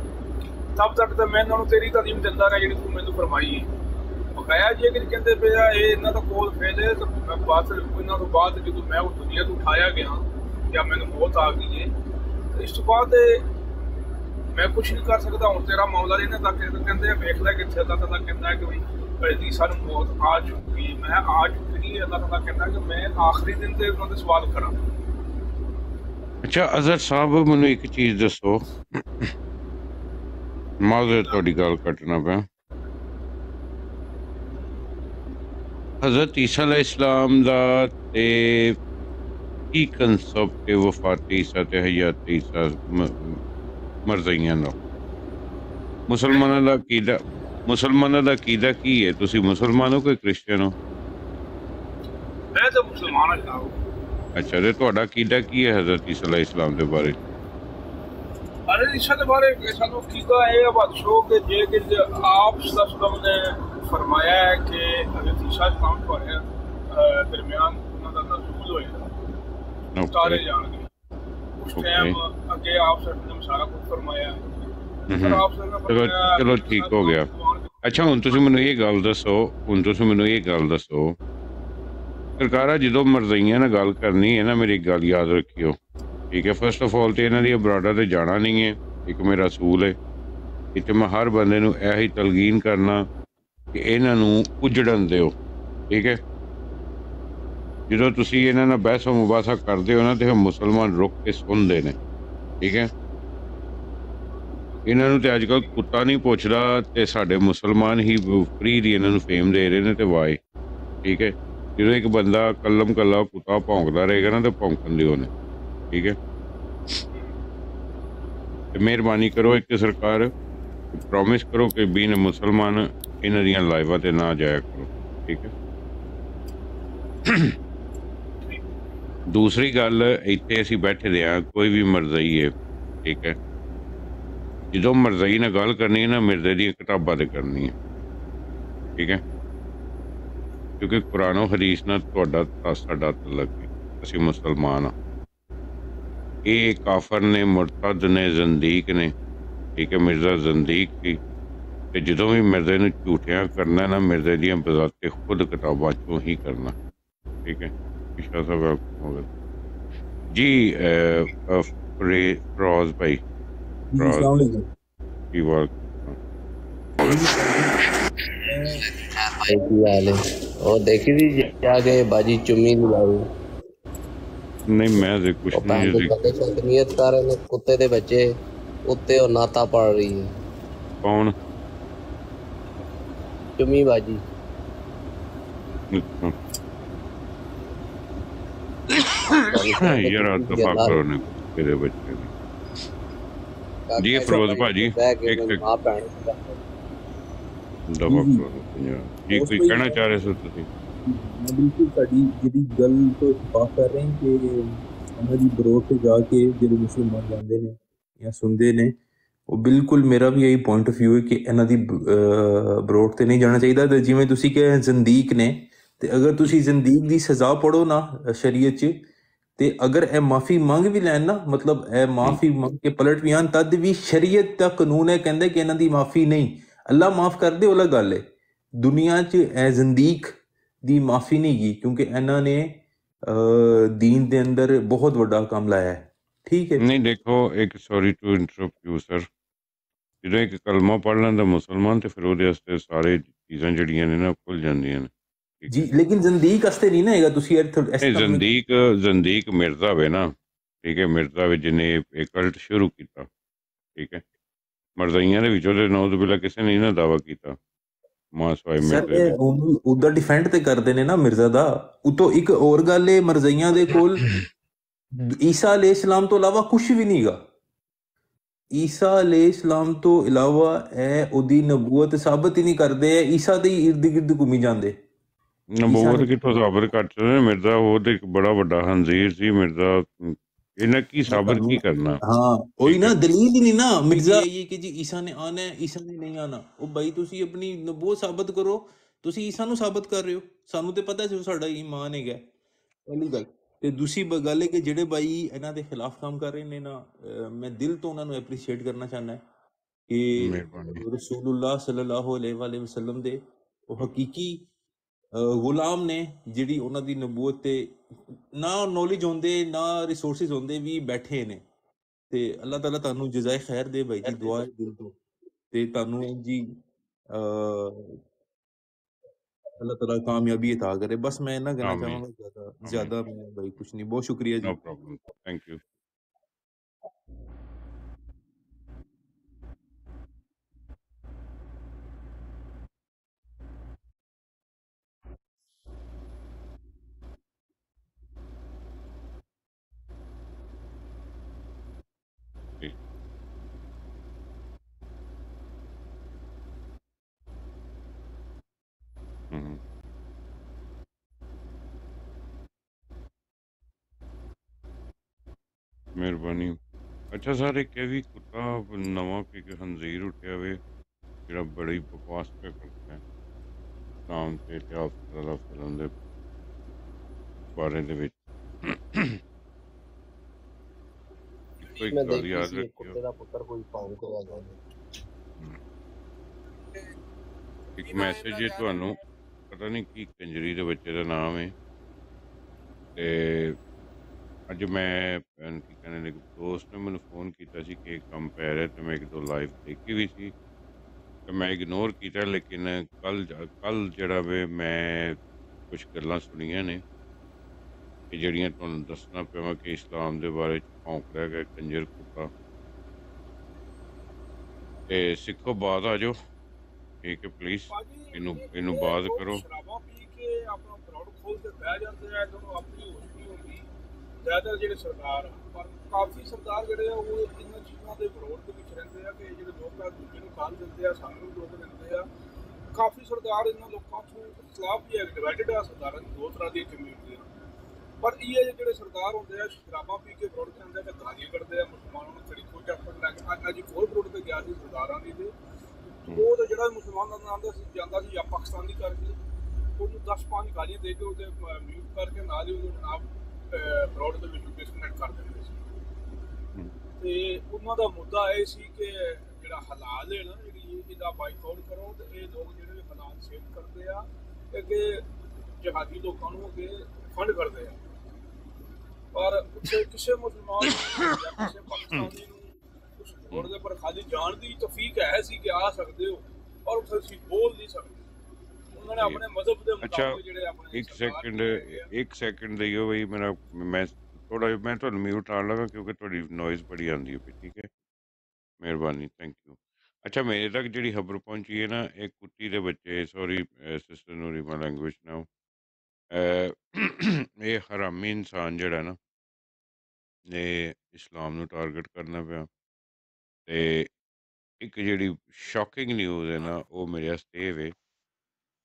Speaker 6: ਤਬ ਤੱਕ ਤਾਂ ਮੈਂ ਇਹਨਾਂ ਨੂੰ ਤੇਰੀ ਤਾਲੀਮ ਦਿੰਦਾ ਰਿਹਾ ਜਿਹੜੀ ਤੂੰ ਮੈਨੂੰ ਫਰਮਾਈ ਹੈ। ਬਕਾਇਆ ਜੇ ਕਿ ਕਹਿੰਦੇ ਪਿਆ ਇਹ ਇਹਨਾਂ ਦਾ ਕੋਲ ਫੇਲ ਹੈ, ਤਾਂ ਮੈਂ ਬਾਅਦ ਇਹਨਾਂ ਤੋਂ ਬਾਅਦ ਜਦੋਂ ਮੈਂ ਉਹ ਦੁਨੀਆ ਤੋਂ ਉਠਾਇਆ ਗਿਆ, ਜਾਂ ਮੈਨੂੰ ਮੌਤ ਆ ਗਈ ਹੈ ਤੇ ਇਸ ਤੋਂ ਬਾਅਦ ਇਹ ਮੈਂ ਕੁਝ ਨਹੀਂ ਕਰ ਸਕਦਾ ਹੁਣ ਤੇਰਾ ਮਾਮਲਾ ਇਹਨਾਂ ਤੱਕ ਇਹ ਤਾਂ ਕਹਿੰਦੇ ਆ ਵੇਖ ਲੈ ਕਿੱਥੇ ਅੱਲਾਹ ਤਾਲਾ ਕਹਿੰਦਾ ਹੈ ਕਿ ਵੀ ਪਹਿਲੀ ਸਾਨੂੰ ਮੌਤ ਆ ਚੁੱਕੀ ਹੈ। ਮੈਂ ਆ ਚੁੱਕੀ ਨਹੀਂ ਅੱਲਾਹ ਤਾਲਾ ਕਹਿੰਦਾ ਕਿ ਮੈਂ ਆਖਰੀ ਦਿਨ ਤੇ ਉਹਨਾਂ ਦੇ ਸਵਾਲ ਕਰਾਂ
Speaker 3: ਅੱਛਾ ਅਜ਼ਰ ਸਾਹਿਬ ਮੈਨੂੰ ਇੱਕ ਚੀਜ਼ ਦੱਸੋ ਮਾਜ਼ਰ ਤੁਹਾਡੀ ਗੱਲ ਕੱਟਣਾ ਪਿਆ ਹਜ਼ਰਤ ਈਸਾ ਅਲੈਹ ਇਸਲਾਮ ਦਾ ਤੇ ਕੀ ਕਨਸੈਪਟ ਹੈ ਵਫਾਤੀ ਈਸਾ ਤੇ ਹਯਾਤ ਈਸਾ ਮ- ਮਰਜ਼ੀਆਂ ਦਾ ਮੁਸਲਮਾਨਾਂ ਦਾ ਕੀਦਾ ਮੁਸਲਮਾਨਾਂ ਦਾ ਕੀਦਾ ਕੀ ਹੈ ਤੁਸੀਂ ਮੁਸਲਮਾਨ ਹੋ ਕਿ ਕ੍ਰਿਸਚੀਅਨ ਹੋ
Speaker 6: ਮੈਂ ਤਾਂ ਮੁਸਲਮਾਨ ਹਾਂ ਜਨਾਬ
Speaker 3: ਅੱਛਾ ਤੇ ਤੁਹਾਡਾ ਕੀਦਾ ਕੀ ਹੈ ਹਜ਼ਰਤ ਈਸਾ ਅਲੈਹ ਇਸਲਾਮ ਦੇ ਬਾਰੇ
Speaker 6: ਅਰੇ ਇਸ਼ਾ ਦੇ ਬਾਰੇ ਕਿ ਸਾਨੂੰ ਕੀਦਾ ਇਹ ਬਖਸ਼ੋ ਕਿ ਜੇ ਕਿ ਜ- ਆਪ ਸਤਿਗੁਰੂ ਨੇ ਫਰਮਾਇਆ ਹੈ ਕਿ ਹਜ਼ਰਤ ਈਸਾ ਇਸਲਾਮ ਤੁਹਾਡੇ ਅਹ, ਦਰਮਿਆਨ ਉਹਨਾਂ ਦਾ ਨਜ਼ੂਲ ਹੋਏਗਾ ਸਾਰੇ. ਜਾਣਗੇ ਉਸ. ਟਾਈਮ ਅੱਗੇ ਆਪ ਸਤਿਗੁਰੂ ਨੇ ਸਾਰਾ ਕੁਝ ਫਰਮਾਇਆ।
Speaker 3: ਚਲੋ ਠੀਕ ਹੋ ਗਿਆ। ਅੱਛਾ ਹੁਣ ਤੁਸੀਂ ਮੈਨੂੰ ਇਹ ਗੱਲ ਦੱਸੋ ਹੁਣ ਤੁਸੀਂ ਮੈਨੂੰ ਇਹ ਗੱਲ ਦੱਸੋ। ਸਰਕਾਰਾਂ ਜਦੋਂ ਮਰਜ਼ਈਆਂ ਨਾਲ ਗੱਲ ਕਰਨੀ ਹੈ ਨਾ ਮੇਰੀ ਗੱਲ ਯਾਦ ਰੱਖਿਓ। ਠੀਕ ਹੈ ਫਸਟ ਆਫ ਆਲ ਤੇ ਇਹਨਾਂ ਦੀ ਬਰਾਡਰ ਤੇ ਜਾਣਾ ਨਹੀਂ ਹੈ। ਇੱਕ ਮੇਰਾ ਅਸੂਲ ਹੈ। ਇੱਥੇ ਮੈਂ ਹਰ ਬੰਦੇ ਨੂੰ ਇਹ ਤਲਕੀਨ ਕਰਨਾ ਕਿ ਇਹਨਾਂ ਨੂੰ ਉਜੜਨ ਦਿਓ। ਠੀਕ ਹੈ? ਜਦੋਂ ਤੁਸੀਂ ਇਹਨਾਂ ਨਾਲ ਬਹਿਸ ਮੁਬਾਸਾ ਕਰਦੇ ਹੋ ਨਾ ਤੇ ਮੁਸਲਮਾਨ ਰੁਕ ਕੇ ਸੁਣਦੇ ਨੇ, ਠੀਕ ਹੈ? ਇਹਨਾਂ ਨੂੰ ਤੇ ਅੱਜ ਕੱਲ ਕੁੱਤਾ ਨਹੀਂ ਪੁੱਛਦਾ ਤੇ ਸਾਡੇ ਮੁਸਲਮਾਨ ਹੀ ਫ੍ਰੀ ਦੀ ਇਹਨਾਂ ਨੂੰ ਫੇਮ ਦੇ ਰਹੇ ਨੇ ਤੇ ਵਾਏ ਠੀਕ ਹੈ? ਜਦੋਂ ਇੱਕ ਬੰਦਾ ਕਲਮ ਕੱਲਾ ਕੁੱਤਾ ਭੌਂਕਦਾ ਰਹੇਗਾ ਨਾ ਤੇ ਭੌਂਕਣ ਦਿਓ ਨੇ ਠੀਕ ਹੈ? ਤੇ ਮਿਹਰਬਾਨੀ ਕਰੋ ਇੱਕ ਸਰਕਾਰ ਪ੍ਰੋਮਿਸ ਕਰੋ ਕਿ ਬੀਨ ਮੁਸਲਮਾਨ ਇਹਨਾਂ ਦੀਆਂ ਲਾਈਵਾਂ ਤੇ ਨਾ ਜਾਇਆ ਕਰੋ, ਠੀਕ ਹੈ? ਦੂਸਰੀ ਗੱਲ, ਇੱਥੇ ਅਸੀਂ ਬੈਠੇ ਦੇ ਆ ਕੋਈ ਵੀ ਮਰਜ਼ਈ ਹੈ, ਠੀਕ ਹੈ? ਜਦੋਂ ਮਰਜ਼ਈ ਨਾਲ ਗੱਲ ਕਰਨੀ ਹੈ ਨਾ ਮਿਰਜ਼ੇ ਦੀਆਂ ਕਿਤਾਬਾਂ ਤੇ ਕਰਨੀ ਹੈ ਠੀਕ ਹੈ? ਕਿਉਂਕਿ ਕੁਰਾਨੋ ਹਦੀਸ ਨਾਲ ਤੁਹਾਡਾ ਸਾਡਾ ਤਲਕ ਹੈ ਅਸੀਂ ਮੁਸਲਮਾਨ ਹਾਂ। ਇਹ ਕਾਫਰ ਨੇ, ਮੁਰਤਦ ਨੇ, ਜ਼ੰਦੀਕ ਨੇ, ਠੀਕ ਹੈ? ਮਿਰਜ਼ਾ ਜ਼ੰਦੀਕ ਸੀ, ਤੇ ਜਦੋਂ ਵੀ ਮਿਰਜ਼ੇ ਨੂੰ ਝੂਠਿਆਂ ਕਰਨਾ ਨਾ, ਮਿਰਜ਼ੇ ਦੀਆਂ ਬਜ਼ਾਤੇ ਖੁਦ ਕਿਤਾਬਾਂ ਚੋਂ ਹੀ ਕਰਨਾ, ਠੀਕ ਹੈ? ਇਸ਼ਾ ਸਾਹਿਬ ਹੋ ਗਿਆ ਜੀ ਅਹ, ਅਹ, ਫਰੇ- ਫਰੋਜ਼ ਭਾਈ ਫਰੋਜ਼ ਕੀ ਬਾਤ
Speaker 7: ਕੀ ਹਾਲ ਹੈ ਉਹ ਦੇਖੀ ਸੀ ਜਾ ਕੇ ਬਾਜੀ ਚੁੰਮੀ ਦੀ ਲਾਈ
Speaker 3: ਨਹੀਂ ਮੈਂ ਤੇ ਕੁਛ
Speaker 7: ਉਹ
Speaker 3: ਨਹੀਂ
Speaker 7: ਪੰਜ
Speaker 3: ਜੀ
Speaker 7: ਬੰਦੇ ਸ਼ਕਨੀਅਤ ਕਰ ਰਹੇ ਨੇ ਕੁੱਤੇ ਦੇ ਬੱਚੇ ਉੱਤੇ ਉਹ ਨਾਤਾ ਪੜ ਰਹੀ ਹੈ
Speaker 3: ਕੌਣ
Speaker 7: ਚੁੰਮੀ ਬਾਜੀ
Speaker 3: ਯਾਰ ਦਫਾ ਕਰੋ ਨੇ ਤੇਰੇ ਬੱਚੇ ਦੀ ਜੀ, ਫਿਰੋਜ਼ ਭਾਜੀ, ਇੱਕ- ਇੱਕ-
Speaker 7: ਮਾਂ ਭੈਣ
Speaker 3: ਦਫਾ ਕਰੋ ਜੀ ਕੋਈ ਕਹਿਣਾ ਚਾਹ ਰਹੇ ਸੀ ਤੁਸੀਂ
Speaker 8: ਮੈਂ ਬਿਲਕੁਲ ਤੁਹਾਡੀ ਜਿਹੜੀ ਗੱਲ ਤੋਂ ਇਤਫਾਕ ਕਰ ਰਹੇ ਹਾਂ ਕਿ ਉਹਨਾਂ ਦੀ ਬਰੋਡ ਤੇ ਜਾ ਕੇ ਜਿਹੜੇ ਮੁਸਲਮਾਨ ਜਾਂਦੇ ਨੇ ਜਾਂ ਸੁਣਦੇ ਨੇ ਉਹ ਬਿਲਕੁਲ ਮੇਰਾ ਵੀ ਇਹੀ ਪੁਆਇੰਟ ਆਫ View ਹੈ ਕਿ ਇਹਨਾਂ ਦੀ ਬਰੋਡ ਤੇ ਨਹੀਂ ਜਾਣਾ ਚਾਹੀਦਾ। ਤੇ ਜਿਵੇਂ ਤੁਸੀਂ ਕਿਹਾ ਜ਼ੰਦੀਕ ਨੇ। ਤੇ ਅਗਰ ਤੁਸੀਂ ਜ਼ੰਦੀਕ ਦੀ ਸਜ਼ਾ ਪੜੋ ਨਾ ਸ਼ਰੀਅਤ 'ਚ ਤੇ ਅਗਰ ਇਹ ਮਾਫੀ ਮੰਗ ਵੀ ਲੈਣ ਨਾ ਮਤਲਬ ਇਹ ਮਾਫੀ ਮੰਗ ਕੇ ਪਲਟ ਵੀ ਆਣ ਤਦ ਵੀ ਸ਼ਰੀਅਤ ਦਾ ਕਾਨੂੰਨ ਹੈ ਕਹਿੰਦੇ ਕਿ ਇਹਨਾਂ ਦੀ ਮਾਫੀ ਨਹੀਂ। ਅੱਲਾ ਮਾਫ ਕਰ ਦੇ ਉਹ ਅਲੱਗ ਗੱਲ ਹੈ। ਦੁਨੀਆ 'ਚ ਇਹ ਜ਼ੰਦੀਕ ਦੀ ਮਾਫੀ ਨਹੀਂ ਗਈ ਕਿਉਂਕਿ ਇਹਨਾਂ ਨੇ ਦੀਨ ਦੇ ਅੰਦਰ ਬਹੁਤ ਵੱਡਾ ਕੰਮ ਲਾਇਆ ਹੈ। ਠੀਕ ਹੈ।
Speaker 3: ਨਹੀਂ ਦੇਖੋ ਇੱਕ sorry to interrupt you sir ਜਦੋਂ ਇੱਕ ਕਲਮਾ ਪੜ ਲੈਂਦਾ ਮੁਸਲਮਾਨ ਤੇ ਫਿਰ ਉਹਦੇ ਵਾਸਤੇ ਸਾਰੇ ਚੀਜ਼ਾਂ ਜਿਹੜੀਆਂ ਨੇ ਨਾ ਖੁੱਲ ਜਾਂਦੀਆਂ ਨੇ।
Speaker 8: ਜੀ ਲੇਕਿਨ ਜ਼ੰਦੀਕ ਵਾਸਤੇ ਨਹੀਂ ਨਾ ਹੈਗਾ ਤੁਸੀਂ ਇਹ
Speaker 3: ਜ਼ੰਦੀਕ ਜ਼ੰਦੀਕ ਮਿਰਜ਼ਾ ਵੇ ਨਾ ਠੀਕ ਹੈ ਮਿਰਜ਼ਾ ਵੇ ਜਿਹਨੇ ਇਹ ਕਲਟ ਸ਼ੁਰੂ ਕੀਤਾ ਠੀਕ ਹੈ। ਮਰਜ਼ਾਈਆਂ ਦੇ ਵਿੱਚੋਂ ਤੇ ਨੌਜ਼ ਬਿਲਾ ਕਿਸੇ ਨੇ ਨਾ ਦਾਵਾ ਕੀਤਾ ਮਾਂ ਸਵਾਈ
Speaker 8: ਸਰ
Speaker 3: ਮਿਰਜ਼ੇ
Speaker 8: ਇਹ ਉਹਨੂੰ ਉਹਦਾ ਡਿਫੈਂਡ ਤੇ ਕਰਦੇ ਨੇ ਨਾ ਮਿਰਜ਼ਾ ਦਾ ਉਤੋਂ ਇੱਕ ਹੋਰ ਗੱਲ ਹੈ ਮਰਜ਼ਈਆਂ ਦੇ ਕੋਲ ਈਸਾ ਅਲੈਹ ਇਸਲਾਮ ਤੋਂ ਇਲਾਵਾ ਕੁਝ ਵੀ ਨਹੀਂਗਾ ਈਸਾ ਅਲੈਹ ਇਸਲਾਮ ਤੋਂ ਇਲਾਵਾ ਇਹ ਉਹਦੀ ਨਬੂਵਤ ਸਾਬਤ ਹੀ ਨਹੀਂ ਕਰਦੇ ਈਸਾ ਦੇ ਇਰਦ ਗਿਰਦ ਘੁੰਮੀ ਜਾਂਦੇ। ਨਬੋਰ
Speaker 3: ਕਿੱਥੋਂ ਸਾਬਰ ਕੱਟ ਰਹੇ ਮਿਰਜ਼ਾ ਉਹ ਤੇ ਇੱਕ ਬੜਾ ਵੱਡਾ ਹੰਜ਼ੀਰ ਸੀ। ਮਿਰਜ਼ਾ ਇਹਨਾਂ ਕੀ ਸਾਬਰ ਕੀ ਕਰਨਾ?
Speaker 8: ਹਾਂ ਉਹੀ ਨਾ ਦਲੀਲ ਨਹੀਂ ਨਾ। ਮਿਰਜ਼ਾ ਇਹ ਕਿ ਜੀ ਈਸਾ ਨੇ ਆਣਾ ਹੈ ਈਸਾ ਨੇ ਨਹੀਂ ਆਣਾ ਉਹ ਭਾਈ ਤੁਸੀਂ ਆਪਣੀ ਨਬੂਤ ਸਾਬਤ ਕਰੋ। ਤੁਸੀਂ ਈਸਾ ਨੂੰ ਸਾਬਤ ਕਰ ਰਹੇ ਹੋ। ਸਾਨੂੰ ਤੇ ਪਤਾ ਸੀ ਸਾਡਾ ਈਮਾਨ ਹੈਗਾ। ਪਹਿਲੀ ਗੱਲ। ਤੇ ਦੂਸਰੀ ਗੱਲ ਹੈ ਕਿ ਜਿਹੜੇ ਬਾਈ ਇਹਨਾਂ ਦੇ ਖਿਲਾਫ ਕੰਮ ਕਰ ਰਹੇ ਨੇ ਨਾ ਮੈਂ ਦਿਲ ਤੋਂ ਉਹਨਾਂ ਨੂੰ ਐਪਰੀਸ਼ੀਏਟ ਕਰਨਾ ਚਾਹੁੰਦਾ ਕਿ ਰਸੂਲullah ਸੱਲੱਲਾਹੁ ਅਲੈहि ਵਸੱਲਮ ਦੇ ਉਹ ਹਕੀਕੀ ਗੁਲਾਮ ਨੇ ਜਿਹੜੀ ਉਹਨਾਂ ਦੀ ਨਬੂਤ ਤੇ ਨਾ ਨੌਲੇਜ ਹੁੰਦੇ ਨਾ ਰਿਸੋਰਸਸ ਹੁੰਦੇ ਵੀ ਬੈਠੇ ਨੇ ਤੇ ਅੱਲਾਹ ਤਾਲਾ ਤੁਹਾਨੂੰ ਜਜ਼ਾਏ ਖੈਰ ਦੇ ਭਾਈ ਜੀ ਦੁਆ ਦਿਲ ਤੋਂ ਤੇ ਤੁਹਾਨੂੰ ਜੀ अल्लाह ताला कामयाबी अता करे
Speaker 3: बस
Speaker 8: मैं ना
Speaker 3: कहना
Speaker 8: चाहूँगा ज़्यादा ज़्यादा मैं भाई कुछ नहीं बहुत
Speaker 3: शुक्रिया जी नो प्रॉब्लम थैंक यू ਮਿਹਰਬਾਨੀ ਅੱਛਾ ਸਰ ਇੱਕ ਇਹ ਵੀ ਕੁੱਤਾ ਨਵਾਂ ਕਿ ਇੱਕ ਹੰਜ਼ੀਰ ਉੱਠਿਆ ਵੇ ਜਿਹੜਾ ਬੜੀ ਬਕਵਾਸ ਪਿਆ ਕਰਦਾ ਹੈ ਨਾਮ ਤੇ ਇਤਿਹਾਸ ਦਾ ਫਿਲਮ ਦੇ ਬਾਰੇ ਦੇ ਵਿੱਚ ਇੱਕੋ ਇੱਕ
Speaker 7: ਮੈਂ
Speaker 3: ਗੱਲ
Speaker 7: ਦੇਖੀ
Speaker 3: ਯਾਦ
Speaker 7: ਸੀ ਇੱਕ
Speaker 3: ਰੱਖਿਓ
Speaker 7: ਕੁੱਤੇ ਦਾ ਪੁੱਤਰ ਕੋਈ ਭੌਂਕ ਰਿਹਾ ਗਾ
Speaker 3: ਹਮ, ਇੱਕ
Speaker 1: ਕੀ ਮੈਂ
Speaker 3: ਮੈਸੇਜ
Speaker 1: ਇਹਦਾ
Speaker 3: ਹੈ
Speaker 1: ਯਾਦ
Speaker 3: ਤੁਹਾਨੂੰ ਪਤਾ ਨਹੀਂ ਕੀ ਕੰਜਰੀ ਦੇ ਬੱਚੇ ਦਾ ਨਾਮ ਹੈ ਤੇ ਅੱਜ ਮੈਂ ਅਹ, ਕੀ ਕਹਿੰਦੇ ਨੇ ਇੱਕ ਦੋਸਤ ਨੇ ਮੈਨੂੰ ਫੋਨ ਕੀਤਾ ਸੀ ਕਿ ਇਹ ਕੰਮ ਪੈ ਰਿਹਾ ਤੇ ਮੈਂ ਇੱਕ ਦੋ ਲਾਈਵ ਦੇਖੀ ਵੀ ਸੀ ਤੇ ਮੈਂ ਇਗਨੋਰ ਕੀਤਾ ਲੇਕਿਨ ਕੱਲ ਕੱਲ ਜਿਹੜਾ ਵੇ ਮੈਂ ਕੁਝ ਗੱਲਾਂ ਸੁਣੀਆਂ ਨੇ ਕਿ ਜਿਹੜੀਆਂ ਤੁਹਾਨੂੰ ਦੱਸਣਾ ਪਿਆ ਕਿ ਇਸਲਾਮ ਦੇ ਬਾਰੇ ਚ ਭੌਂਕ ਰਿਹਾ ਹੈ ਕੰਜਰ ਕੁੱਤਾ ਤੇ ਸਿੱਖੋ ਬਾਅਦ ਆ ਜਾਓ ਠੀਕ ਹੈ ਪਲੀਜ਼
Speaker 6: ਭਾਜੀ
Speaker 3: ਇਹਨੂੰ
Speaker 6: ਇਹ
Speaker 3: ਇਹਨੂੰ
Speaker 6: ਇਹ
Speaker 3: ਬਾਅਦ
Speaker 6: ਲੋਕ
Speaker 3: ਕਰੋ
Speaker 6: ਸ਼ਰਾਬਾਂ ਪੀ ਕੇ ਆਪਣਾ ਬਰੌਡ ਖੋਲ ਕੇ ਬਹਿ ਜਾਂਦੇ ਆ ਇਹਨਾਂ ਨੂੰ ਆਪਣੀ ਹੋਸ਼ ਨਹੀਂ ਹੁੰਦੀ ਜ਼ਿਆਦਾ ਜਿਹੜੇ ਸਰਦਾਰ ਪਰ ਕਾਫੀ ਸਰਦਾਰ ਜਿਹੜੇ ਆ, ਉਹ ਇਹਨਾਂ ਚੀਜ਼ਾਂ ਦੇ ਵਿਰੋਧ ਦੇ ਵਿੱਚ ਰਹਿੰਦੇ ਆ ਕਿ ਜਿਹੜੇ ਲੋਕ ਆ ਦੂਜੇ ਨੂੰ ਖਾਲ ਦਿੰਦੇ ਆ, ਸਾਨੂੰ ਵਿਰੋਧ ਦਿੰਦੇ ਆ। ਕਾਫੀ ਸਰਦਾਰ ਇਹਨਾਂ ਲੋਕਾਂ ਤੋਂ ਖਿਲਾਫ ਵੀ ਹੈ ਡਿਵਾਈਡਡ ਆ ਸਰਦਾਰਾਂ ਦੀ, ਦੋ ਤਰ੍ਹਾਂ ਦੀ ਕਮਿਊਨਿਟੀ ਪਰ ਇਹ ਜਿਹੜੇ ਸਰਦਾਰ ਹੁੰਦੇ ਆ, ਸ਼ਰਾਬਾਂ ਪੀ ਕੇ ਵਿਰੋਧ ਕਰਦੇ ਆ ਤੇ ਗਾਲੀਆਂ ਕੱਢਦੇ ਆ, ਮੁਸਲਮਾਨਾਂ ਨੂੰ ਖੜੀ ਖੋਜ ਆਪਣ ਲੱਗ ਅੱਜ ਅੱਜ ਹੋਰ ਵਿਰੋਧ ਤੇ ਗਿਆ ਸੀ ਸਰਦਾਰਾਂ ਦੀ ਤੇ। ਉਹ ਤਾਂ ਜਿਹੜਾ ਮੁਸਲਮਾਨਾਂ ਦਾ ਨਾਮ ਦਾ ਸੀ ਜਾਂਦਾ ਸੀ, ਜਾਂ ਪਾਕਿਸਤਾਨੀ ਕਰਕੇ। ਉਹਨੂੰ 10 ਪੰਜ ਗਾਲੀਆਂ ਦੇ ਕੇ ਉਹਦੇ ਮਿਊਟ ਕਰਕੇ ਨਾਲ ਹੀ ਉਹਨੂੰ ਜਨਾਬ ਬਰੋਡ ਦੇ ਵਿੱਚ ਡਿਸਕਨੈਕਟ ਕਰ ਦਿੰਦੇ ਸੀ। ਤੇ ਉਹਨਾਂ ਦਾ ਮੁੱਦਾ ਇਹ ਸੀ ਕਿ ਜਿਹੜਾ ਹਲਾਲ ਹੈ ਨਾ ਜਿਹੜੀ ਇਹਦਾ ਬਾਈਕਾਟ ਕਰੋ ਤੇ ਇਹ ਲੋਕ ਜਿਹੜੇ ਹਲਾਲ ਸੇਲ ਕਰਦੇ ਆ ਅੱਗੇ ਜਹਾਦੀ ਲੋਕਾਂ ਨੂੰ ਅੱਗੇ ਫੰਡ ਕਰਦੇ ਆ। ਪਰ ਉੱਥੇ ਕਿਸੇ ਮੁਸਲਮਾਨ ਜਾਂ ਕਿਸੇ ਪਾਕਿਸਤਾਨੀ ਨੂੰ ਉਸ ਬੋਰਡ ਦੇ ਪਰ ਖਾਲੀ ਜਾਣ ਦੀ ਤੌਫੀਕ ਹੈ ਸੀ ਕਿ ਆ ਸਕਦੇ ਹੋ ਪਰ ਉੱਥੇ ਅਸੀਂ ਬੋਲ ਨਹੀਂ ਸਕਦੇ। ਉਹਨਾਂ ਨੇ। ਆਪਣੇ ਮਜ਼ਹਬ ਦੇ
Speaker 3: ਅੱਛਾ
Speaker 6: ਮੁਤਾਬਕ ਜਿਹੜੇ ਆਪਣੇ
Speaker 3: ਇੱਕ ਸੈਕਿੰਡ। ਇੱਕ ਸੈਕਿੰਡ ਦਿਓ ਬਈ ਮੇਰਾ ਮੈਂ ਥੋੜਾ ਜਿਹਾ ਮੈਂ ਤੁਹਾਨੂੰ ਮਿਊਟ ਆਣ ਲਗਾ ਕਿਉਂਕਿ ਤੁਹਾਡੀ ਨੋਇਜ਼ ਬੜੀ ਆਉਂਦੀ ਹੈ ਠੀਕ ਹੈ ਮਿਹਰਬਾਨੀ ਥੈਂਕ ਯੂ ਅੱਛਾ ਮੇਰੇ ਤੱਕ ਜਿਹੜੀ ਖਬਰ ਪਹੁੰਚੀ ਹੈ ਨਾ ਇਹ ਕੁੱਤੀ ਦੇ ਬੱਚੇ ਸੌਰੀ ਸਿਸਟਰ ਨੂਰੀ ਮਾ ਲੈਂਗੁਏਜ ਨਾਓ ਇਹ ਹਰਾਮੀ ਇਨਸਾਨ ਜਿਹੜਾ ਨਾ ਇਹ ਇਸਲਾਮ ਨੂੰ ਟਾਰਗੇਟ ਕਰਨਾ ਪਿਆ ਤੇ ਇੱਕ ਜਿਹੜੀ ਸ਼ੌਕਿੰਗ ਨਿਊਜ਼ ਹੈ ਨਾ ਉਹ ਮੇਰੇ ਵਾਸਤੇ ਇਹ ਵੇ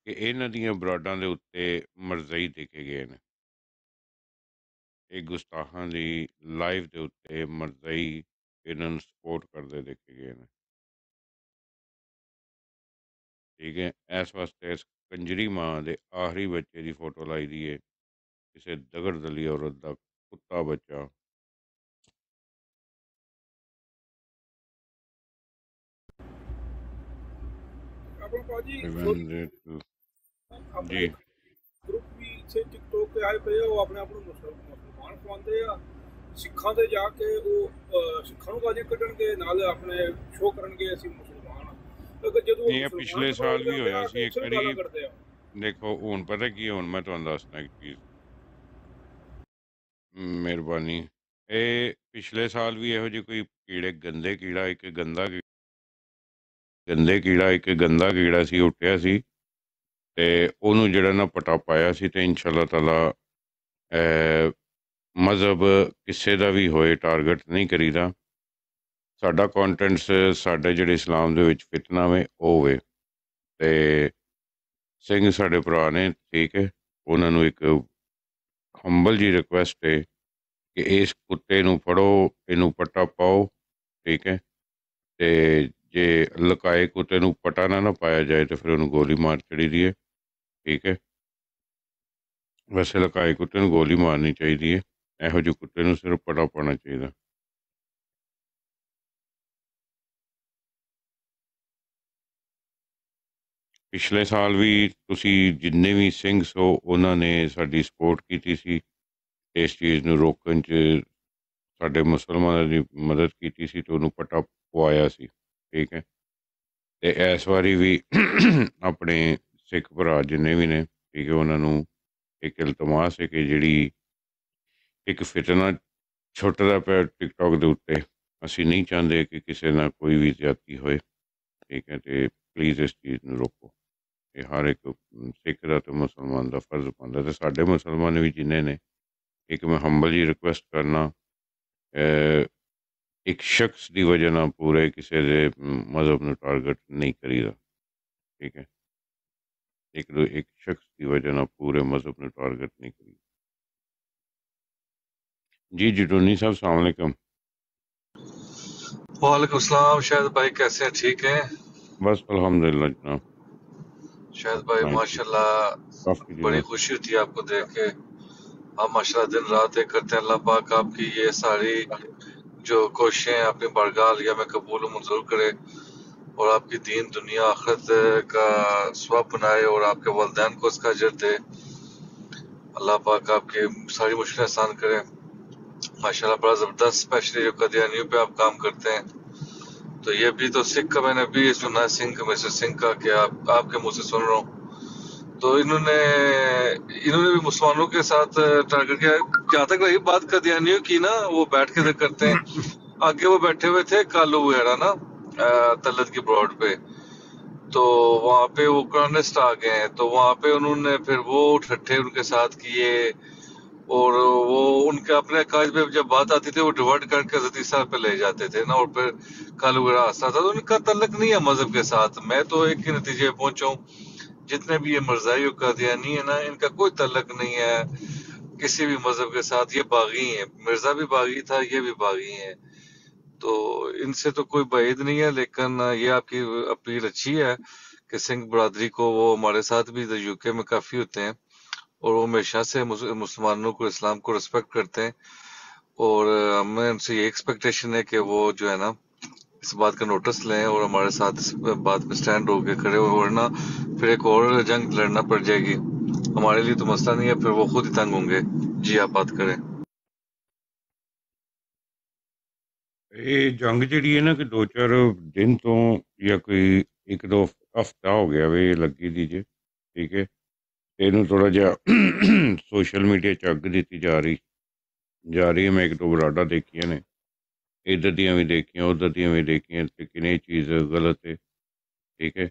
Speaker 3: ਕਿ ਇਹਨਾਂ ਦੀਆਂ ਬਰਾਡਾਂ ਦੇ ਉੱਤੇ ਮਰਜ਼ਈ ਦੇਖੇ ਗਏ ਨੇ। ਇਹ ਗੁਸਤਾਖਾਂ ਦੀ ਲਾਈਵ ਦੇ ਉੱਤੇ ਮਰਜ਼ਈ ਇਹਨਾਂ ਨੂੰ ਸਪੋਰਟ ਕਰਦੇ ਦੇਖੇ ਗਏ ਨੇ। ਠੀਕ ਹੈ, ਇਸ ਵਾਸਤੇ ਇਸ ਕੰਜਰੀ ਮਾਂ ਦੇ ਆਖਰੀ ਬੱਚੇ ਦੀ ਫੋਟੋ ਲਾਈ ਦੀ ਹੈ ਕਿਸੇ ਦਗੜ ਦਲੀ ਔਰਤ ਦਾ ਕੁੱਤਾ ਬੱਚਾ।
Speaker 6: ਆਪਣਾ ਭਾਜੀ।
Speaker 3: Revenge to-
Speaker 6: ਆਪਣੇ
Speaker 3: ਜੀ।
Speaker 6: ਗਰੁੱਪ ਵੀ ਇੱਥੇ ਟਿਕਟੋਕ ਤੇ ਆਏ ਪਏ ਆ ਉਹ ਆਪਣੇ ਆਪ ਨੂੰ ਮੁਸਲ- ਮੁਸਲਮਾਨ ਖਵਾਉਂਦੇ ਆ। ਸਿੱਖਾਂ ਦੇ ਜਾ ਕੇ ਉਹ ਅਹ, ਸਿੱਖਾਂ ਨੂੰ ਗਾਲੀਆਂ ਕੱਢਣਗੇ ਨਾਲ ਆਪਣੇ ਸ਼ੋਅ ਕਰਨਗੇ ਅਸੀਂ ਮੁਸਲਮਾਨ ਆ। ਕਿਉਂਕਿ ਜਦੋਂ ਉਹ
Speaker 3: ਇਹ
Speaker 6: ਮੁਸਲਮਾਨ
Speaker 3: ਪਿਛਲੇ ਸਾਲ ਵੀ ਹੋਇਆ ਸੀ ਇੱਕ ਵਾਰੀ। ਦੇਖੋ ਹੁਣ ਪਤਾ ਕੀ ਹੁਣ ਮੈਂ ਤੁਹਾਨੂੰ ਦੱਸਦਾ ਇੱਕ ਚੀਜ਼। ਮਿਹਰਬਾਨੀ। ਇਹ ਪਿਛਲੇ ਸਾਲ ਵੀ ਇਹੋ ਜਿਹੇ ਕੋਈ ਕੀੜੇ ਗੰਦੇ ਕੀੜਾ ਇੱਕ ਗੰਦਾ ਕੀ- ਗੰਦੇ ਕੀੜਾ, ਇੱਕ ਗੰਦਾ ਕੀੜਾ ਸੀ, ਉੱਠਿਆ ਸੀ ਤੇ ਉਹਨੂੰ ਜਿਹੜਾ ਨਾ ਪਟਾ ਪਾਇਆ ਸੀ ਤੇ ਇਨਸ਼ਾਅੱਲਾ ਤਾਲਾ ਮਜ਼ਹਬ ਕਿਸੇ ਦਾ ਵੀ ਹੋਏ ਟਾਰਗੇਟ ਨਹੀਂ ਕਰੀਦਾ। ਸਾਡਾ ਕੰਟੈਂਟਸ ਸਾਡੇ ਜਿਹੜੇ ਇਸਲਾਮ ਦੇ ਵਿੱਚ ਫਿਤਨਾ ਵੇ, ਉਹ ਵੇ। ਤੇ ਸਿੰਘ ਸਾਡੇ ਭਰਾ ਨੇ, ਠੀਕ ਹੈ, ਉਹਨਾਂ ਨੂੰ ਇੱਕ ਹੰਬਲ ਜੀ ਰਿਕੁਐਸਟ ਹੈ ਕਿ ਇਸ ਕੁੱਤੇ ਨੂੰ ਫੜੋ, ਇਹਨੂੰ ਪੱਟਾ ਪਾਓ, ਠੀਕ ਹੈ। ਤੇ ਜੇ ਲੁਕਾਏ ਕੁੱਤੇ ਨੂੰ ਪਟਾ ਨਾ ਨਾ ਪਾਇਆ ਜਾਏ ਤੇ ਫਿਰ ਉਹਨੂੰ ਗੋਲੀ ਮਾਰ ਚੜੀ ਦੀ ਹੈ ਠੀਕ ਹੈ ਵੈਸੇ ਲੁਕਾਏ ਕੁੱਤੇ ਨੂੰ ਗੋਲੀ ਮਾਰਨੀ ਚਾਹੀਦੀ ਹੈ ਇਹੋ ਜਿਹੇ ਕੁੱਤੇ ਨੂੰ ਸਿਰਫ ਪਟਾ ਪਾਉਣਾ ਚਾਹੀਦਾ ਪਿਛਲੇ ਸਾਲ ਵੀ ਤੁਸੀਂ ਜਿੰਨੇ ਵੀ ਸਿੰਘ ਸੋ ਉਹਨਾਂ ਨੇ ਸਾਡੀ ਸਪੋਰਟ ਕੀਤੀ ਸੀ ਇਸ ਚੀਜ਼ ਨੂੰ ਰੋਕਣ 'ਚ ਸਾਡੇ ਮੁਸਲਮਾਨਾਂ ਦੀ ਮਦਦ ਕੀਤੀ ਸੀ ਤੇ ਉਹਨੂੰ ਪਟਾ ਪਵਾਇਆ ਸੀ ਠੀਕ ਹੈ। ਤੇ ਇਸ ਵਾਰੀ ਵੀ ਆਪਣੇ ਸਿੱਖ ਭਰਾ ਜਿੰਨੇ ਵੀ ਨੇ, ਠੀਕ ਹੈ, ਉਹਨਾਂ ਨੂੰ ਇੱਕ ਇਲਤਮਾਸ ਹੈ ਕਿ ਜਿਹੜੀ ਇੱਕ ਫਿਤਨਾ ਛੁੱਟਦਾ ਪਿਆ ਟਿਕਟੌਕ ਦੇ ਉੱਤੇ। ਅਸੀਂ ਨਹੀਂ ਚਾਹੁੰਦੇ ਕਿ ਕਿਸੇ ਨਾਲ ਕੋਈ ਵੀ ਜ਼ਿਆਦਤੀ ਹੋਏ, ਠੀਕ ਹੈ, ਤੇ ਪਲੀਜ਼ ਇਸ ਚੀਜ਼ ਨੂੰ ਰੋਕੋ। ਇਹ ਹਰ ਇੱਕ ਸਿੱਖ ਦਾ ਤੇ ਮੁਸਲਮਾਨ ਦਾ ਫਰਜ਼ ਬਣਦਾ ਤੇ ਸਾਡੇ ਮੁਸਲਮਾਨ ਵੀ ਜਿੰਨੇ ਨੇ, ਇੱਕ ਮੈਂ ਹੰਬਲ ਜੀ ਰਿਕੁਐਸਟ ਕਰਨਾ ਅਹ, ਇੱਕ ਸ਼ਖਸ ਦੀ ਵਜ੍ਹਾ ਨਾਲ ਪੂਰੇ ਕਿਸੇ ਦੇ ਅਮ, ਮਜ਼ਹਬ ਨੂੰ ਟਾਰਗੇਟ ਨਹੀਂ ਕਰੀਦਾ ਠੀਕ ਹੈ ਇੱਕ ਦੋ ਇੱਕ ਸ਼ਖਸ ਦੀ ਵਜ੍ਹਾ ਨਾਲ ਪੂਰੇ ਮਜ਼ਹਬ ਨੂੰ ਟਾਰਗੇਟ ਨਹੀਂ ਕਰੀਦਾ जी जी टोनी साहब सलाम अलैकुम
Speaker 9: वालेकुम सलाम शायद भाई कैसे हैं ठीक हैं
Speaker 3: बस अल्हम्दुलिल्लाह जनाब
Speaker 9: शायद भाई
Speaker 3: हाँ जी
Speaker 9: माशाल्लाह
Speaker 3: काफ़ी
Speaker 9: बड़ी
Speaker 3: दिनों
Speaker 9: खुशी होती है आपको देख के आप माशाल्लाह दिन रात एक करते हैं अल्लाह पाक आपकी ये सारी जो कोशिशें अपनी बारगाह लिया में कबूल मंजूर करे और आपकी दीन दुनिया आखिरत का स्वब बनाए और आपके वालदेन को उसका अजर दे। अल्लाह पाक आपकी सारी मुश्किलें आसान करे। माशाल्लाह, बड़ा ज़बरदस्त स्पेशली जो कदियानियों पे आप काम करते हैं। तो ये भी तो सिख का मैंने भी सुना है सिंह मिस्टर सिंह का कि आप, आपके मुँह से सुन रहा हूँ। तो इन्होंने इन्होंने भी मुसलमानों के साथ टारगेट किया। जहाँ तक रही बात कदियानियों की ना, वो बैठ के करते हैं। आगे वो बैठे हुए थे कालू वगैरह ना तलत की ब्रॉड पे। तो वहाँ पे वो कर्निस्ट आ गए हैं। तो वहाँ पे उन्होंने फिर वो ठट्ठे उनके साथ किए। और वो उनके अपने काज पे जब बात आती थी, वो डिवर्ट करके हज़रत ईसा पे ले जाते थे ना, और फिर कालू वगैरह हंसता था। तो उनका तल्लक नहीं है मज़हब के साथ। मैं तो एक ही नतीजे पहुँचा हूँ। जितने भी ये मरजाई कादियानी है ना, इनका कोई तलक नहीं है। किसी भी मज़हब के साथ ये बागी हैं। मिर्ज़ा भी बागी था, ये भी बागी हैं। तो इनसे तो कोई बैद नहीं है, लेकिन ये आपकी अपील अच्छी है कि सिंह बरादरी को वो हमारे साथ भी यूके में काफ़ी होते हैं और वो हमेशा से मुसलमानों को, इस्लाम को रिस्पेक्ट करते हैं। और हमें उनसे ये एक्सपेक्टेशन है कि वो जो है ना इस बात का नोटिस लें और हमारे साथ इस बात पे स्टैंड होके खड़े हो वरना फिर एक और जंग लड़ना पड़ जाएगी हमारे लिए तो मसला नहीं है फिर वो खुद ही तंग होंगे जी आप बात करें
Speaker 3: ਇਹ ਜੰਗ ਜਿਹੜੀ ਹੈ ਨਾ ਕਿ ਦੋ ਚਾਰ ਦਿਨ ਤੋਂ ਜਾਂ ਕੋਈ ਇੱਕ ਦੋ ਹਫਤਾ ਹੋ ਗਿਆ ਵੇ ਇਹ ਲੱਗੀ ਦੀ ਜੇ ਠੀਕ ਹੈ ਤੇ ਇਹਨੂੰ ਥੋੜਾ ਜਿਹਾ ਸੋਸ਼ਲ ਮੀਡੀਆ 'ਚ ਅੱਗ ਦਿੱਤੀ ਜਾ ਰਹੀ ਜਾ ਰਹੀ ਹੈ ਮੈਂ ਇੱਕ ਦੋ ਬਰਾਡਾ ਦੇਖੀਆਂ ਨੇ ਇੱਧਰ ਦੀਆਂ ਵੀ ਦੇਖੀਆਂ ਉੱਧਰ ਦੀਆਂ ਵੀ ਦੇਖੀਆਂ ਲੇਕਿਨ ਇਹ ਚੀਜ਼ ਗਲਤ ਹੈ ਠੀਕ ਹੈ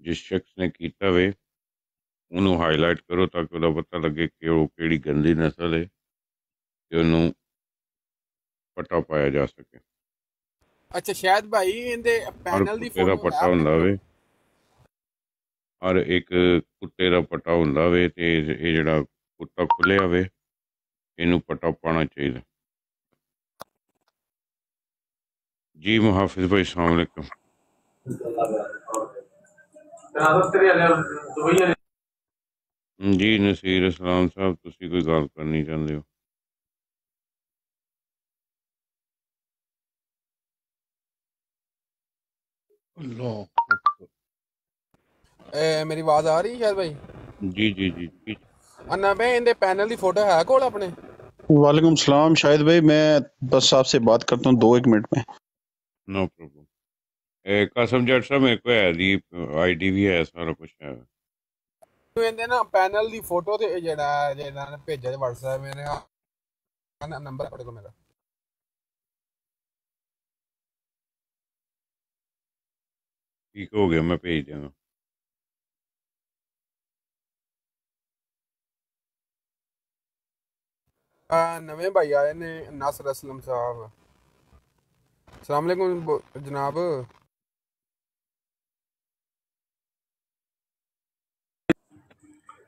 Speaker 3: ਜਿਸ ਸ਼ਖਸ ਨੇ ਕੀਤਾ ਵੇ ਉਹਨੂੰ ਹਾਈਲਾਈਟ ਕਰੋ ਤਾਂ ਕਿ ਉਹਦਾ ਪਤਾ ਲੱਗੇ ਕਿ ਉਹ ਕਿਹੜੀ ਗੰਦੀ ਨਸਲ ਹੈ ਤੇ ਉਹਨੂੰ ਪਟਾ ਪਾਇਆ ਜਾ ਸਕੇ
Speaker 1: ਅੱਛਾ ਸ਼ਾਇਦ ਭਾਈ ਇਹਦੇ
Speaker 3: ਹਰ
Speaker 1: ਪੈਨਲ ਦੀ
Speaker 3: ਕੁੱਤੇ ਦਾ
Speaker 1: ਫੋਟੋ
Speaker 3: ਪੱਟਾ ਹੁੰਦਾ ਵੇ ਹਰ ਇੱਕ ਕੁੱਤੇ ਦਾ ਪੱਟਾ ਹੁੰਦਾ ਵੇ ਤੇ ਇਹ ਇਹ ਜਿਹੜਾ ਕੁੱਤਾ ਖੁੱਲਿਆ ਵੇ ਇਹਨੂੰ ਪੱਟਾ ਪਾਉਣਾ ਚਾਹੀਦਾ जी मुहाफिज भाई सलामकुम जी नसीर इस्लाम साहब तुम कोई गल करनी चाहते
Speaker 1: हो? ए, मेरी आवाज़ आ रही शायद
Speaker 3: भाई? जी जी जी
Speaker 1: जी अन्ना भाई पैनल की फ़ोटो है कोल अपने?
Speaker 10: वालेकुम सलाम। शाहिद भाई मैं बस आपसे बात करता हूँ दो एक मिनट में।
Speaker 3: नो प्रॉब्लम ਇਹ ਕਸਮ ਜੱਟ ਸਾਹਿਬ ਮੇਰੇ ਕੋਲ ਹੈ ਦੀ ਆਈਡੀ ਵੀ ਹੈ ਸਾਰਾ ਕੁਝ ਹੈ
Speaker 1: ਤੂੰ ਇਹਦੇ ਨਾ ਪੈਨਲ ਦੀ ਫੋਟੋ ਤੇ ਇਹ ਜਿਹੜਾ ਜਿਹੜਾ ਨੇ ਭੇਜਿਆ ਤੇ WhatsApp ਮੇਰੇ ਆ ਨੰਬਰ ਤੁਹਾਡੇ ਕੋਲ ਮੇਰਾ
Speaker 3: ਠੀਕ ਹੋ ਗਿਆ ਮੈਂ ਭੇਜ ਦਿਆਂਗਾ
Speaker 1: ਆ ਨਵੇਂ ਭਾਈ ਆਏ ਨੇ ਨਾਸਰ ਅਸਲਮ ਸਾਹਿਬ अलैक्म जनाब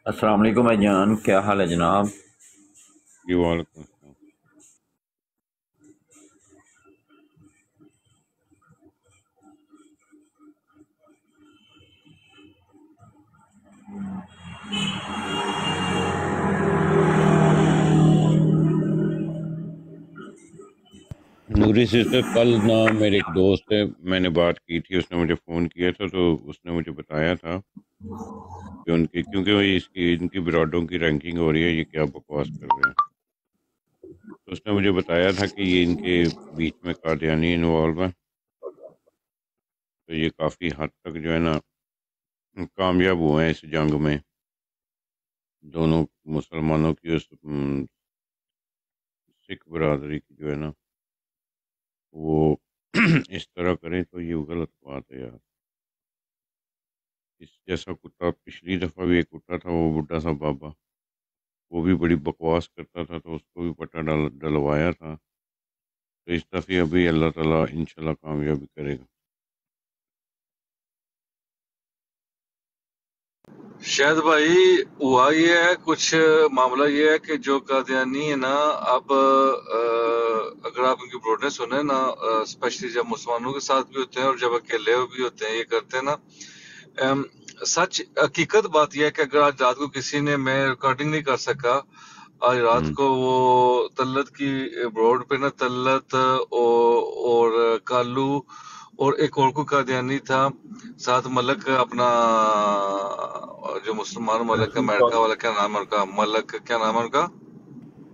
Speaker 11: अस्सलाम वालेकुम अजान क्या हाल है जनाब
Speaker 3: जी वालेकुम Thank you. नूरी सिस्टर, कल ना मेरे एक दोस्त है, मैंने बात की थी, उसने मुझे फ़ोन किया था तो उसने मुझे बताया था कि उनकी, क्योंकि वो इसकी, इनकी ब्रॉडों की रैंकिंग हो रही है, ये क्या बकवास कर रहे हैं। तो उसने मुझे बताया था कि ये इनके बीच में कादियानी इन्वॉल्व है। तो ये काफ़ी हद तक जो है ना, कामयाब हुए हैं इस जंग में। दोनों मुसलमानों की उस सिख बरदरी की जो है ना वो इस तरह करें तो ये गलत बात है यार। इस जैसा कुत्ता पिछली दफ़ा भी एक कुत्ता था, वो बुढ़ा सा बाबा। वो भी बड़ी बकवास करता था तो उसको भी पट्टा डल, डलवाया था। तो इस दफ़े अभी अल्लाह ताला इंशाल्लाह कामयाबी करेगा।
Speaker 9: शायद भाई हुआ ये है कुछ मामला ये है कि जो कादियानी है ना अब अ, अगर आप उनकी ब्रॉडनेस सुने ना स्पेशली जब मुसलमानों के साथ भी होते हैं और जब अकेले भी होते हैं ये करते हैं ना अम, सच हकीकत बात यह है कि अगर आज रात को किसी ने मैं रिकॉर्डिंग नहीं कर सका आज रात
Speaker 3: हम्म।
Speaker 9: को वो तल्लत की ब्रॉड पे ना तल्लत और, और कालू और एक और कोई कादियानी था। साथ मलक अपना जो मुसलमान मलक है अमेरिका वाला क्या नाम है उनका? मलक क्या नाम है उनका?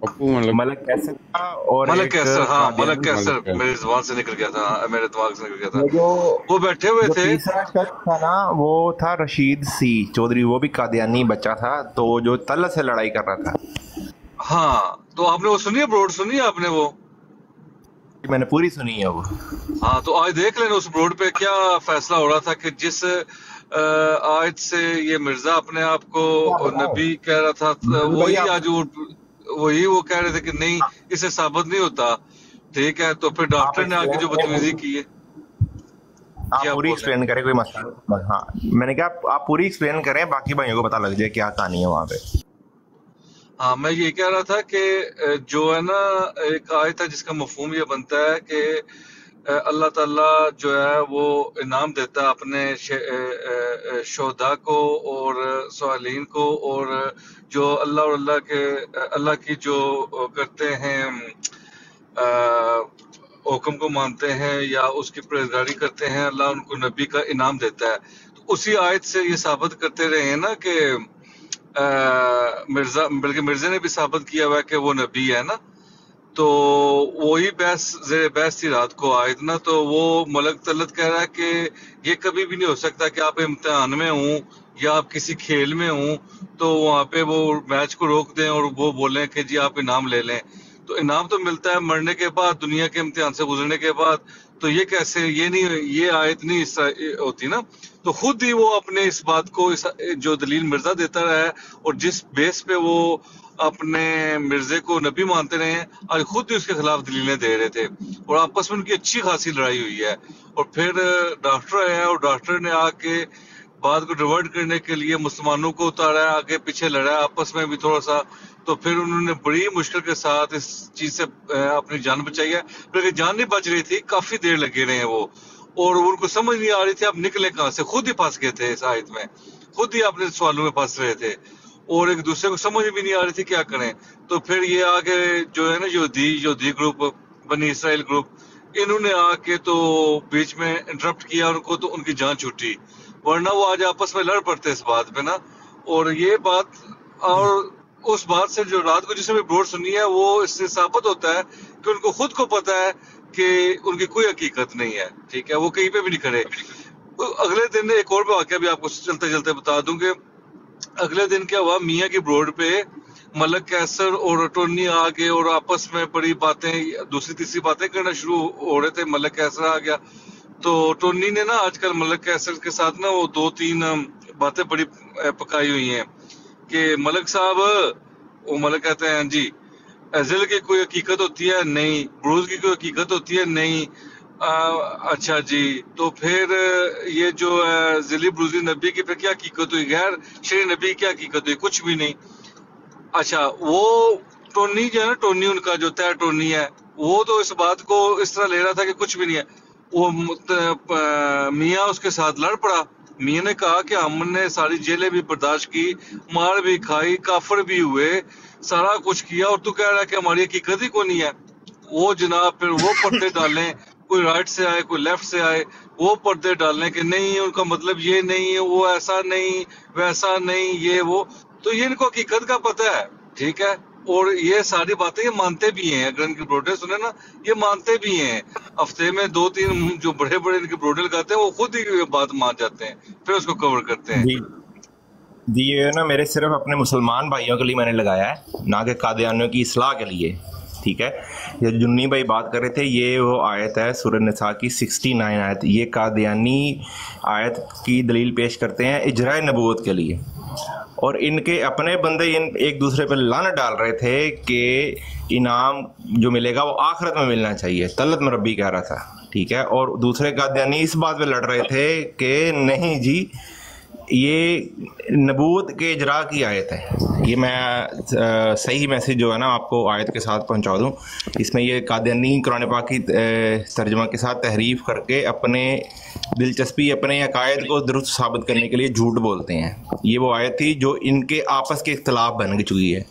Speaker 3: पप्पू मतलब
Speaker 2: मलक कैसर था और
Speaker 9: मलक कैसर हाँ मलक कैसर मेरे ज़ुबान से निकल गया था हाँ, मेरे दिमाग से निकल गया था।
Speaker 2: वो जो
Speaker 9: वो बैठे हुए थे।
Speaker 2: तीसरा शख्स था ना वो था रशीद सी चौधरी वो भी कादियानी बच्चा था तो जो तल से लड़ाई कर रहा था।
Speaker 9: हाँ तो आपने वो सुनी है ब्रॉड? सुनी है आपने वो?
Speaker 2: मैंने पूरी सुनी है वो।
Speaker 9: हाँ तो आज देख लेना उस ब्रोड पे क्या फैसला हो रहा था कि जिस आज से ये मिर्ज़ा अपने आप को नबी कह रहा था वही आज वो वही वो कह रहे थे कि नहीं इसे साबित नहीं होता। ठीक है तो फिर डॉक्टर ने आगे जो बदतमीजी की है
Speaker 2: आप पूरी एक्सप्लेन करें कोई मसला हाँ मैंने कहा आप पूरी एक्सप्लेन करें बाकी भाइयों को पता लग जाए क्या कहानी है वहाँ पे।
Speaker 9: हाँ मैं ये कह रहा था कि जो है ना, एक आयत है जिसका मफहूम ये बनता है कि अल्लाह ताला जो है वो इनाम देता है अपने शे- शोधा को और सवालीन को और जो अल्लाह और अल्लाह के अल्लाह की जो करते हैं हुक्म को मानते हैं या उसकी परहेजगारी करते हैं, अल्लाह उनको नबी का इनाम देता है। तो उसी आयत से ये साबित करते रहे हैं ना कि मिर्ज़ा, बल्कि मिर्जे ने भी साबित किया हुआ कि वो नबी है ना? तो वही बहस, जेर बहस थी रात को आयत ना तो वो मलक तलत कह रहा है कि ये कभी भी नहीं हो सकता कि आप इम्तिहान में हूँ या आप किसी खेल में हूँ तो वहाँ पे वो मैच को रोक दें और वो बोलें कि जी आप इनाम ले लें। तो इनाम तो मिलता है मरने के बाद, दुनिया के इम्तिहान से गुजरने के बाद तो ये कैसे, ये नहीं, ये आयत नहीं इस होती ना। तो खुद ही वो अपने इस बात को इस, जो दलील मिर्ज़ा देता रहा है और जिस बेस पे वो अपने मिर्जे को नबी मानते रहे हैं, आज खुद ही उसके खिलाफ दलीलें दे रहे थे। और आपस में उनकी अच्छी खासी लड़ाई हुई है। और फिर डॉक्टर आया और डॉक्टर ने आके बात को डिवर्ट करने के लिए मुसलमानों को उतारा आगे पीछे लड़ा आपस में भी थोड़ा सा तो फिर उन्होंने बड़ी मुश्किल के साथ इस चीज़ से अपनी जान बचाई है। बल्कि जान नहीं बच रही थी, काफ़ी देर लगे रहे हैं वो। और उनको समझ नहीं आ रही थी, आप निकले कहाँ से? खुद ही फंस गए थे इस आयत में। खुद ही अपने सवालों में फंस रहे थे। और एक दूसरे को समझ भी नहीं आ रही थी क्या करें। तो फिर ये आगे जो है ना, योधी योधी ग्रुप बनी, इसराइल ग्रुप, इन्होंने आके तो बीच में इंटरप्ट किया उनको तो उनकी जान छूटी। वरना वो आज आपस में लड़ पड़ते इस बात पे ना। और ये बात, और उस बात से जो रात को जिसने भी ब्रोड सुनी है, वो इससे साबित होता है कि उनको खुद को पता है कि उनकी कोई हकीकत नहीं है, ठीक है? वो कहीं पे भी नहीं खड़े। तो अगले दिन एक और वाक्य भी आपको चलते चलते बता दूँगे अगले दिन क्या हुआ? मियाँ की ब्रोड पे मलक कैसर और टोनी आ गए और आपस में बड़ी बातें, दूसरी तीसरी बातें करना शुरू हो रहे थे। मलक कैसर आ गया। तो टोनी ने ना आजकल मलक कैसर के साथ ना वो दो तीन बातें बड़ी पकाई हुई हैं। कि मलक साहब वो मलक कहते हैं "हाँ जी अजल की कोई हकीकत होती है? नहीं। ब्रूज की कोई हकीकत होती है? नहीं। आ, अच्छा जी तो फिर ये जो जिली ब्रूजी नबी की फिर क्या हकीकत हुई? गैर श्री नबी क्या हकीकत हुई? कुछ भी नहीं। अच्छा वो टोनी जो है ना टोनी उनका जो तय टोनी है वो तो इस बात को इस तरह ले रहा था कि कुछ भी नहीं है। वो मियाँ उसके साथ लड़ पड़ा। मियाँ ने कहा कि हमने सारी जेलें भी बर्दाश्त की, मार भी खाई, काफर भी हुए, सारा कुछ किया और तू कह रहा है कि हमारी हकीकत ही को नहीं है। वो जनाब फिर वो पर्दे डालें, कोई राइट से आए, कोई लेफ़्ट से आए, वो पर्दे डालने कि नहीं, उनका मतलब ये नहीं है, वो ऐसा नहीं, वैसा नहीं, ये वो। तो ये इनको हकीकत का पता है, ठीक है? और ये सारी बातें ये मानते भी हैं, अगर इनके ब्रोडे सुने ना, ये मानते भी हैं। हफ़्ते में दो तीन जो बड़े बड़े इनके ब्रोडे लगाते हैं, वो खुद ही ये बात मान जाते हैं, फिर उसको कवर करते हैं।
Speaker 2: जी। दी ये ना, मेरे सिर्फ़ अपने मुसलमान भाइयों के लिए मैंने लगाया है, ना कि कादियानियों की इसलाह के लिए। ठीक है? ये जुन्नी भाई बात कर रहे थे, ये वो आयत है सूर्य निसा की 69 आयत। ये कादयानी आयत की दलील पेश करते हैं इजरा नबूत के लिए। और इनके अपने बंदे इन एक दूसरे पर लान डाल रहे थे कि इनाम जो मिलेगा वो आखिरत में मिलना चाहिए। तलत में रब्बी कह रहा था, ठीक है? और दूसरे कादयानी इस बात पे लड़ रहे थे कि, नहीं जी ये नबूत के इजरा की आयत है। ये मैं सही मैसेज जो है ना आपको आयत के साथ पहुँचा दूँ। इसमें ये कादनी कुरान पाक की तर्जमा के साथ तहरीफ करके अपने दिलचस्पी, अपने अकायद को दुरुस्त साबित करने के लिए झूठ बोलते हैं। ये वो आयत थी जो इनके आपस के इख्तलाफ बन चुकी है।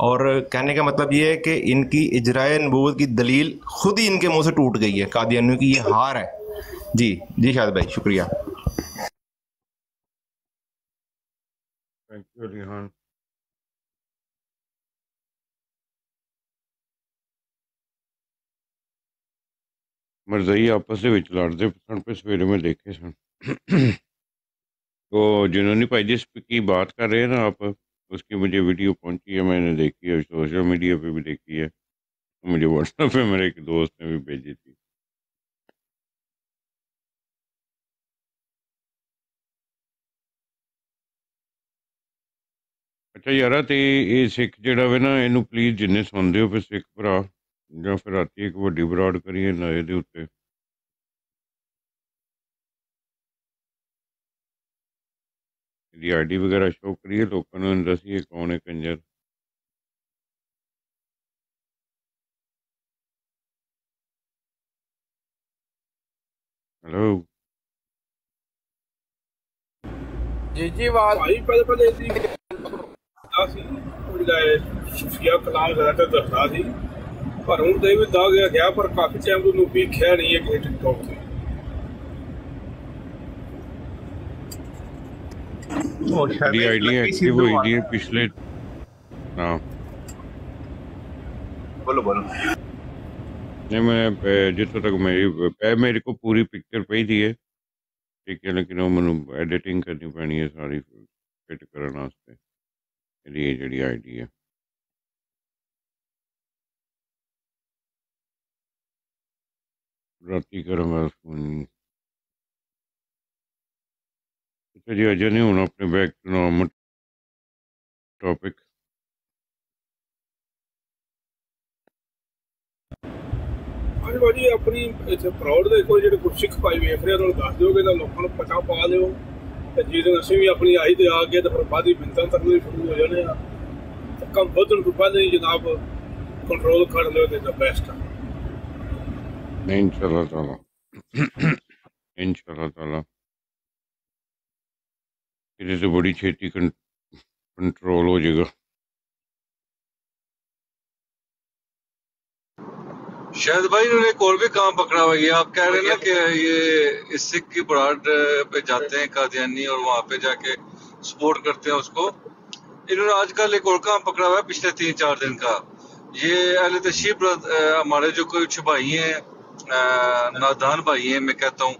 Speaker 2: और कहने का मतलब ये है कि इनकी इजराय नबूत की दलील खुद ही इनके मुँह से टूट गई है। कादियानियों की ये हार है। जी जी शायद भाई, शुक्रिया।
Speaker 3: थैंक यू रिहान ਮਰਜ਼ਈ ਆਪਸ ਦੇ ਵਿੱਚ ਲੜਦੇ ਸਨ पे सवेरे में देखे सन तो जिन्होंने भाई जिस पे की बात कर रहे हैं ना आप उसकी मुझे वीडियो पहुंची है मैंने देखी है सोशल मीडिया पे भी देखी है मुझे व्हाट्सएप पे मेरे एक दोस्त ने भी भेजी थी ਅੱਛਾ ਯਾਰਾ ਤੇ ਇਹ ਸਿੱਖ ਜਿਹੜਾ ਵੇ ਨਾ, ਇਹਨੂੰ ਪਲੀਜ਼ ਜਿੰਨੇ ਸੁਣਦੇ ਹੋ, ਫਿਰ ਸਿੱਖ ਭਰਾ ਜਾਂ ਫਿਰ ਰਾਤੀ ਇੱਕ ਵੱਡੀ ਬਰਾਡ ਕਰੀਏ ਨਾ ਇਹਦੇ ਉੱਤੇ। ਇਹਦੀ ਆਈਡੀ ਵਗੈਰਾ ਸ਼ੋ ਕਰੀਏ, ਲੋਕਾਂ ਨੂੰ ਦੱਸੀਏ ਕੌਣ ਹੈ ਕੰਜਰ। ਹੈਲੋ
Speaker 1: ਜੀ ਜੀ ਆਵਾਜ਼
Speaker 6: ਭਾਈ ਪਹਿਲੇ ਪਹਿਲੇ ਦੀ ਆ ਸੀ ਉਹ ਜਿਹੜਾ ਸ਼ਫੀਆ ਕਲਾਮ ਜ਼ਰਾ ਤੇ ਦੱਸਦਾ ਸੀ ਪਰ ਹੁਣ ਤੇ ਵੀ ਦਾ ਗਿਆ ਗਿਆ ਪਰ ਕਾਫੀ ਟਾਈਮ ਤੋਂ ਨੂੰ ਵੇਖਿਆ ਨਹੀਂ ਹੈ ਕਿਸੇ ਟਿਕਟੌਕ ਤੇ
Speaker 2: ਉਹ ਸ਼ਾਇਦ
Speaker 3: ਇਹਦੀ ਆਈਡੀ
Speaker 2: ਲੱਕੀ
Speaker 3: ਐਕਟਿਵ
Speaker 2: ਸਿੱਧੂ
Speaker 3: ਹੋਈ
Speaker 2: ਆ-
Speaker 3: ਦੀ ਹੈ ਪਿਛਲੇ ਹਾਂ
Speaker 2: बोलो बोलो
Speaker 3: नहीं मैं अ, जितों तक मेरी पै मेरे को पूरी पिक्चर पई दी है ठीक है लेकिन ਉਹ ਮੈਨੂੰ ਐਡੀਟਿੰਗ ਕਰਨੀ ਪੈਣੀ ਹੈ ਸਾਰੀ ਫਿੱਟ ਕਰਨ ਵਾਸਤੇ ਇਹਦੀ ਇਹ ਜਿਹੜੀ ਆਈਡੀ ਹੈ ਰਾਤੀ ਕਰਾਂਗਾ ਫੋਨ ਅੱਛਾ ਜੀ ਅਜੇ ਨਹੀਂ ਹੁਣ ਆਪਣੇ ਬੈਕ ਟੂ ਨਾਰਮਲ ਟੌਪਿਕ
Speaker 6: ਹਾਂਜੀ ਭਾਜੀ ਆਪਣੀ ਇੱਥੇ ਪ੍ਰਾਊਡ ਦੇ ਕੋਈ ਜਿਹੜੇ ਗੁਰਸਿੱਖ ਭਾਈ ਵੇਖ ਰਹੇ ਉਹਨਾਂ ਨੂੰ ਦੱਸ ਦਿਓਗੇ ਤਾਂ ਲੋਕਾਂ ਨੂੰ ਪਤਾ ਪਾ ਦਿਓ ਤੇ ਜਿਹਦੇ ਅਸੀਂ ਵੀ ਆਪਣੀ ਆਈ ਤੇ ਆ ਕੇ ਤੇ ਫਿਰ ਬਾਦੀ ਮਿੰਤਾਂ ਤਰਨੇ ਸ਼ੁਰੂ ਹੋ ਜਾਣੇ ਆ ਤੇ ਕੰਮ ਵਧਣ ਤੋਂ ਪਹਿਲਾਂ ਹੀ ਜਨਾਬ ਕੰਟਰੋਲ ਕਰ ਲਿਓ ਤੇ ਦਾ ਬੈਸਟ ਆ
Speaker 3: इंशाल्लाह ताला इंशाल्लाह ताला ਇਹਦੇ ਤੇ ਬੜੀ ਛੇਤੀ ਕੰਟਰੋਲ ਹੋ ਜਾਏਗਾ
Speaker 9: शायद भाई इन्होंने एक और भी काम पकड़ा हुआ है। ये आप कह रहे हैं ना कि ये इस सिख की बराड पे जाते हैं कादियानी और वहाँ पे जाके सपोर्ट करते हैं उसको। इन्होंने आजकल एक और काम पकड़ा हुआ है पिछले तीन चार दिन का। ये अहले तशीब हमारे जो कुछ भाई हैं नादान भाई हैं मैं कहता हूँ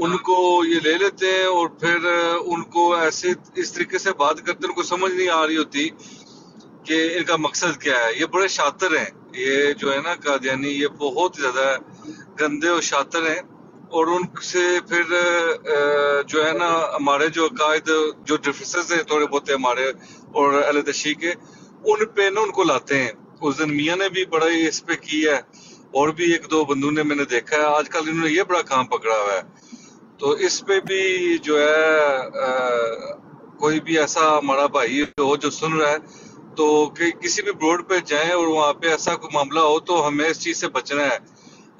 Speaker 9: उनको ये ले लेते हैं और फिर उनको ऐसे इस तरीके से बात करते हैं उनको समझ नहीं आ रही होती कि इनका मकसद क्या है। ये बड़े शातिर हैं। ये जो है ना कादियानी ये बहुत ज़्यादा गंदे और शातर हैं और उनसे फिर जो है ना हमारे जो कायद जो डिफरेंसेस हैं थोड़े बहुत हमारे और अहले तशी के उन पे ना उनको लाते हैं। उस दिन मियाँ ने भी बड़ा ही इस पे की है और भी एक दो बंधु ने मैंने देखा है। आजकल इन्होंने ये बड़ा काम पकड़ा हुआ है। तो इस पे भी जो है अ, कोई भी ऐसा हमारा भाई हो जो सुन रहा है तो कि किसी भी ब्रोड पे जाएँ और वहाँ पे ऐसा कोई मामला हो तो हमें इस चीज़ से बचना है।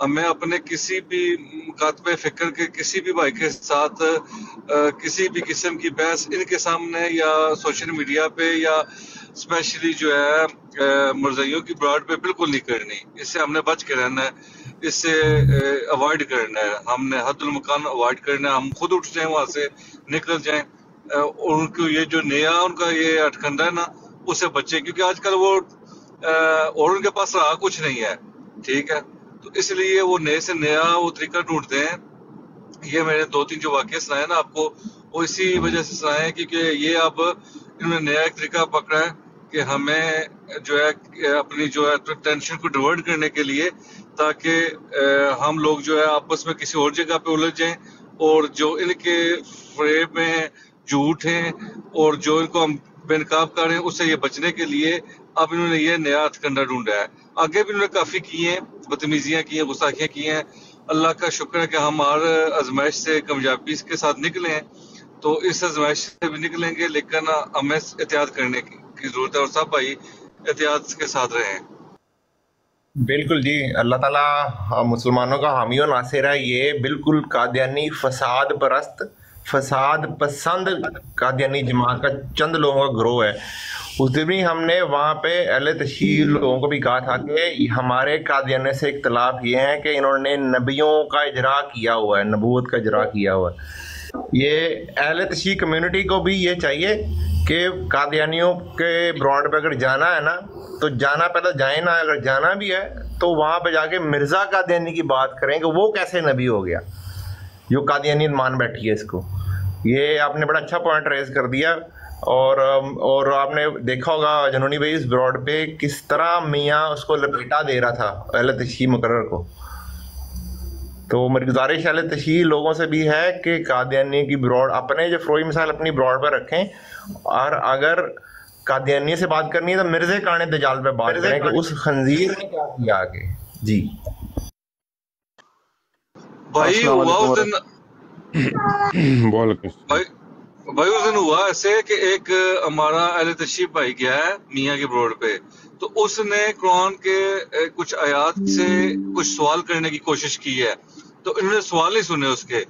Speaker 9: हमें अपने किसी भी मुकातबे फ़िक्र के किसी भी भाई के साथ अ, किसी भी किस्म की बहस इनके सामने या सोशल मीडिया पे या स्पेशली जो है मरजइयों की ब्रॉड पे बिल्कुल नहीं करनी। इससे हमने बच के रहना है। इससे अवॉइड करना है। हमने हदुल मकान अवॉइड करना है। हम खुद उठ जाए वहाँ से निकल जाए। उनको ये जो नया उनका ये अटकंडा है ना उससे बचे, क्योंकि आजकल वो और उनके पास रहा, कुछ नहीं है, ठीक है? तो इसलिए वो नए से नया वो तरीका ढूंढते हैं। ये मैंने दो तीन जो वाक्य सुनाए ना, आपको, वो इसी वजह से सुनाए क्योंकि ये अब इन्होंने नया एक तरीका पकड़ा है कि हमें जो है, अपनी जो है टेंशन को डिवर्ट करने के लिए, ताकि हम लोग जो है, आपस में किसी और जगह पे उलझ जाएँ, और जो इनके फ्रेब में झूठ हैं, और जो इनको हम बेनकाब कर रहे हैं उससे ये बचने के लिए अब इन्होंने ये नया हथकंडा ढूंढा है। आगे भी इन्होंने काफ़ी की हैं, बदतमीजियाँ की हैं गुस्ताखियाँ की हैं। अल्लाह का शुक्र है कि हम हर आजमाइश से कामयाबी के साथ निकले हैं। तो इस आजमाइश से भी निकलेंगे, लेकिन हमें एहतियात करने की ज़रूरत है और सब भाई एहतियात के साथ रहे
Speaker 2: बिल्कुल जी, अल्लाह ताला मुसलमानों का हामी और नासिर है। ये बिल्कुल कादयानी फसाद परस्त फसाद पसंद कादियानी जमात का चंद लोगों का ग्रोह है। उस दिन भी हमने वहाँ पे अहले तशीर लोगों को भी कहा था कि हमारे कादियाने से इख्तलाफ ये है कि इन्होंने नबियों का इजरा किया हुआ है नबूत का इजरा किया हुआ है। ये अहले तशीर कम्युनिटी को भी ये चाहिए कि कादियानियों के ब्रॉड पे अगर जाना है ना तो जाना पहले जाए ना, अगर जाना भी है तो वहाँ पे जाके मिर्ज़ा कादियानी की बात करें कि वो कैसे नबी हो गया। जो कादियानी मान बैठी है इसको। ये आपने बड़ा अच्छा पॉइंट रेज कर दिया और और आपने देखा होगा जनूनी भाई इस ब्रॉड पे किस तरह मियाँ उसको लपेटा दे रहा था अहले तशी मुकर को। तो मेरी गुजारिश अहले तशी लोगों से भी है कि कादियानी की ब्रॉड अपने जो फ्रोई मिसाल अपनी ब्रॉड पर रखें और अगर कादियानी से बात करनी है तो मिर्जे काने दजाल पे बात करें कि उस खंजीर ने क्या किया आगे। जी।
Speaker 9: भाई हुआ उस दिन
Speaker 3: बोल के
Speaker 9: भाई भाई उस दिन हुआ ऐसे कि एक हमारा अहले तशीफ भाई गया है मियाँ के ब्रोड पे। तो उसने कुरान के कुछ आयात से कुछ सवाल करने की कोशिश की है। तो इन्होंने सवाल नहीं सुने उसके।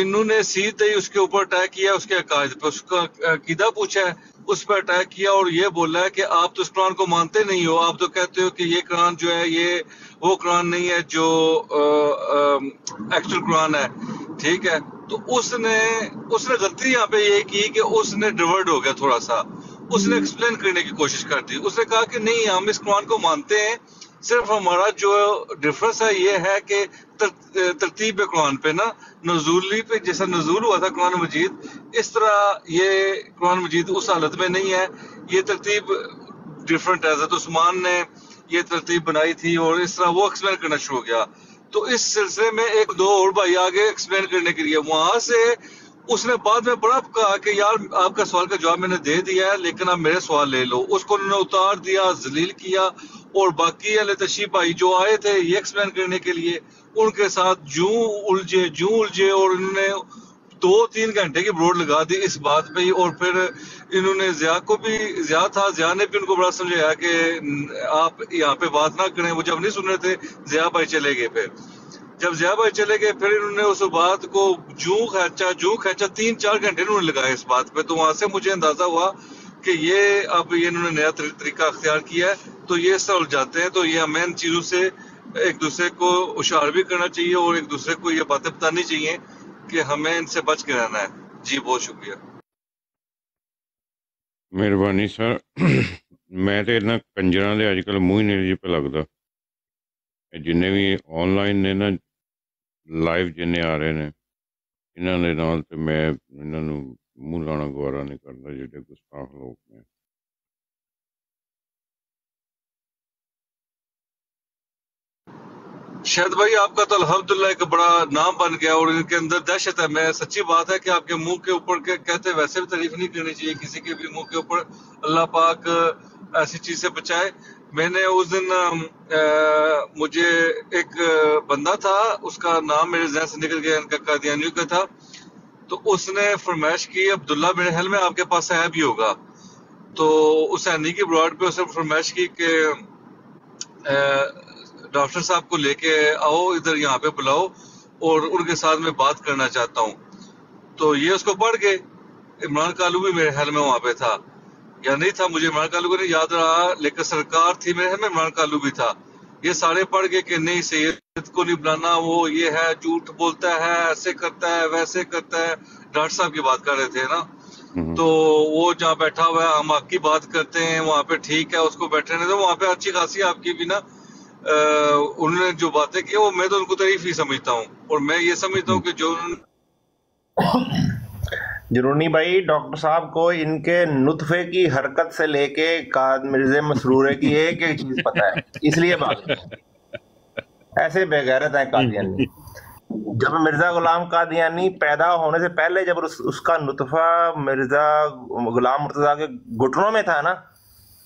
Speaker 9: इन्होंने सीधे ही उसके ऊपर अटैक किया उसके अकायद पे उसका अकीदा पूछा है उस पर अटैक किया और ये बोला है कि आप तो इस कुरान को मानते नहीं हो आप तो कहते हो कि ये कुरान जो है ये वो कुरान नहीं है जो एक्चुअल कुरान है ठीक है? तो उसने उसने गलती यहाँ पे ये की कि उसने डिवर्ट हो गया थोड़ा सा उसने एक्सप्लेन करने की कोशिश कर दी। उसने कहा कि नहीं हम इस कुरान को मानते हैं सिर्फ़ हमारा जो डिफरेंस है ये है कि तर, तरतीब कुरान पे ना नजूली पे जैसा नजूल हुआ था कुरान मजीद इस तरह ये कुरान मजीद उस हालत में नहीं है। ये तरतीब डिफरेंट है हज़रत उस्मान ने ये तरतीब बनाई थी और इस तरह वो एक्सप्लेन करना शुरू हो गया। तो इस सिलसिले में एक दो और भाई आगे एक्सप्लेन करने के लिए, वहाँ से उसने बाद में बड़ा कहा कि, यार, आपका सवाल का जवाब मैंने दे दिया है, लेकिन आप मेरे सवाल ले लो। उसको उन्होंने उतार दिया, जलील किया, और बाकी अले तशी भाई जो आए थे, ये एक्सप्लेन करने के लिए, उनके साथ जू उलझे जू उलझे, और इन्होंने दो तीन घंटे की ब्रोड लगा दी इस बात पे ही, और फिर इन्होंने जिया को भी, जिया था, जिया ने भी उनको बड़ा समझाया कि आप यहाँ पे बात ना करें, वो जब नहीं सुन रहे थे, जिया भाई चले गए फिर। जब जिया भाई चले गए, फिर इन्होंने उस बात को जू खींचा जू खींचा तीन चार घंटे इन्होंने लगाए इस बात पे। तो वहाँ से मुझे अंदाज़ा हुआ कि ये अब ये इन्होंने नया तरीका अख्तियार किया है। तो ये इस उलझाते हैं तो ये हमें इन चीज़ों से एक दूसरे को होशियार भी करना चाहिए, और एक दूसरे को ये बातें बतानी चाहिए। कि हमें इनसे बच के रहना है जी बहुत शुक्रिया
Speaker 3: ਮਿਹਰਬਾਨੀ ਸਰ ਮੈਂ ਤੇ ਇਹਨਾਂ ਕੰਜਰਾਂ ਦੇ ਅੱਜ ਕੱਲ ਮੂੰਹ ਹੀ ਨਹੀਂ ਜੀ ਪੇ ਲੱਗਦਾ ਇਹ ਜਿੰਨੇ ਵੀ ਆਨਲਾਈਨ ਨੇ ਨਾ ਲਾਈਵ ਜਿੰਨੇ ਆ ਰਹੇ ਨੇ ਇਹਨਾਂ ਦੇ ਨਾਲ ਤੇ ਮੈਂ ਇਹਨਾਂ ਨੂੰ ਮੂੰਹ ਲਾਣਾ ਗਵਾਰਾ ਨਹੀਂ ਕਰਦਾ ਜਿਹੜੇ ਗੁਸਤਾਖ ਲੋਕ ਨੇ
Speaker 9: शायद भाई आपका तो अल्हम्दुलिल्लाह एक बड़ा नाम बन गया और इनके अंदर दहशत है। मैं सच्ची बात है कि आपके मुँह के ऊपर के कहते वैसे भी तारीफ़ नहीं करनी चाहिए किसी के भी मुँह के ऊपर अल्लाह पाक ऐसी चीज़ से बचाए। मैंने उस दिन अ, मुझे एक बंदा था उसका नाम मेरे जहन से निकल गया इनका कादियानियों का था। तो उसने फरमाइश की अब्दुल्ला मेरे ख्याल में आपके पास है भी होगा। तो उस एनी की ब्रॉड पे उसने फरमाइश की डॉक्टर साहब को लेके आओ इधर यहाँ पे बुलाओ और उनके साथ मैं बात करना चाहता हूँ। तो ये उसको पढ़ गए इमरान कालू भी मेरे ख्याल में वहाँ पे था। या नहीं था मुझे इमरान कालू को नहीं याद रहा लेकिन सरकार थी मेरे ख्याल में इमरान कालू भी था। ये सारे पढ़ गए कि नहीं सैयद को नहीं बुलाना वो ये है झूठ बोलता है ऐसे करता है वैसे करता है। डॉक्टर साहब की बात कर रहे थे ना?
Speaker 3: हम्म,
Speaker 9: तो वो जहाँ बैठा हुआ है हम आपकी बात करते हैं वहाँ पे ठीक है उसको बैठे बैठने दो। वहाँ पे अच्छी खासी आपकी भी ना उन्होंने जो बातें की वो मैं तो उनको तारीफ़ ही समझता हूँ। और मैं ये समझता हूँ कि जो
Speaker 2: ज़रूरी भाई डॉक्टर साहब को इनके नुतफे की हरकत से लेके काद मिर्जे मसरूरे की एक एक चीज़ पता है। इसलिए बात ऐसे बेगैरत है कादियानी। जब मिर्ज़ा गुलाम कादियानी पैदा होने से पहले जब उस, उसका नुतफा मिर्ज़ा गुलाम मुर्तजा के घुटनों में था ना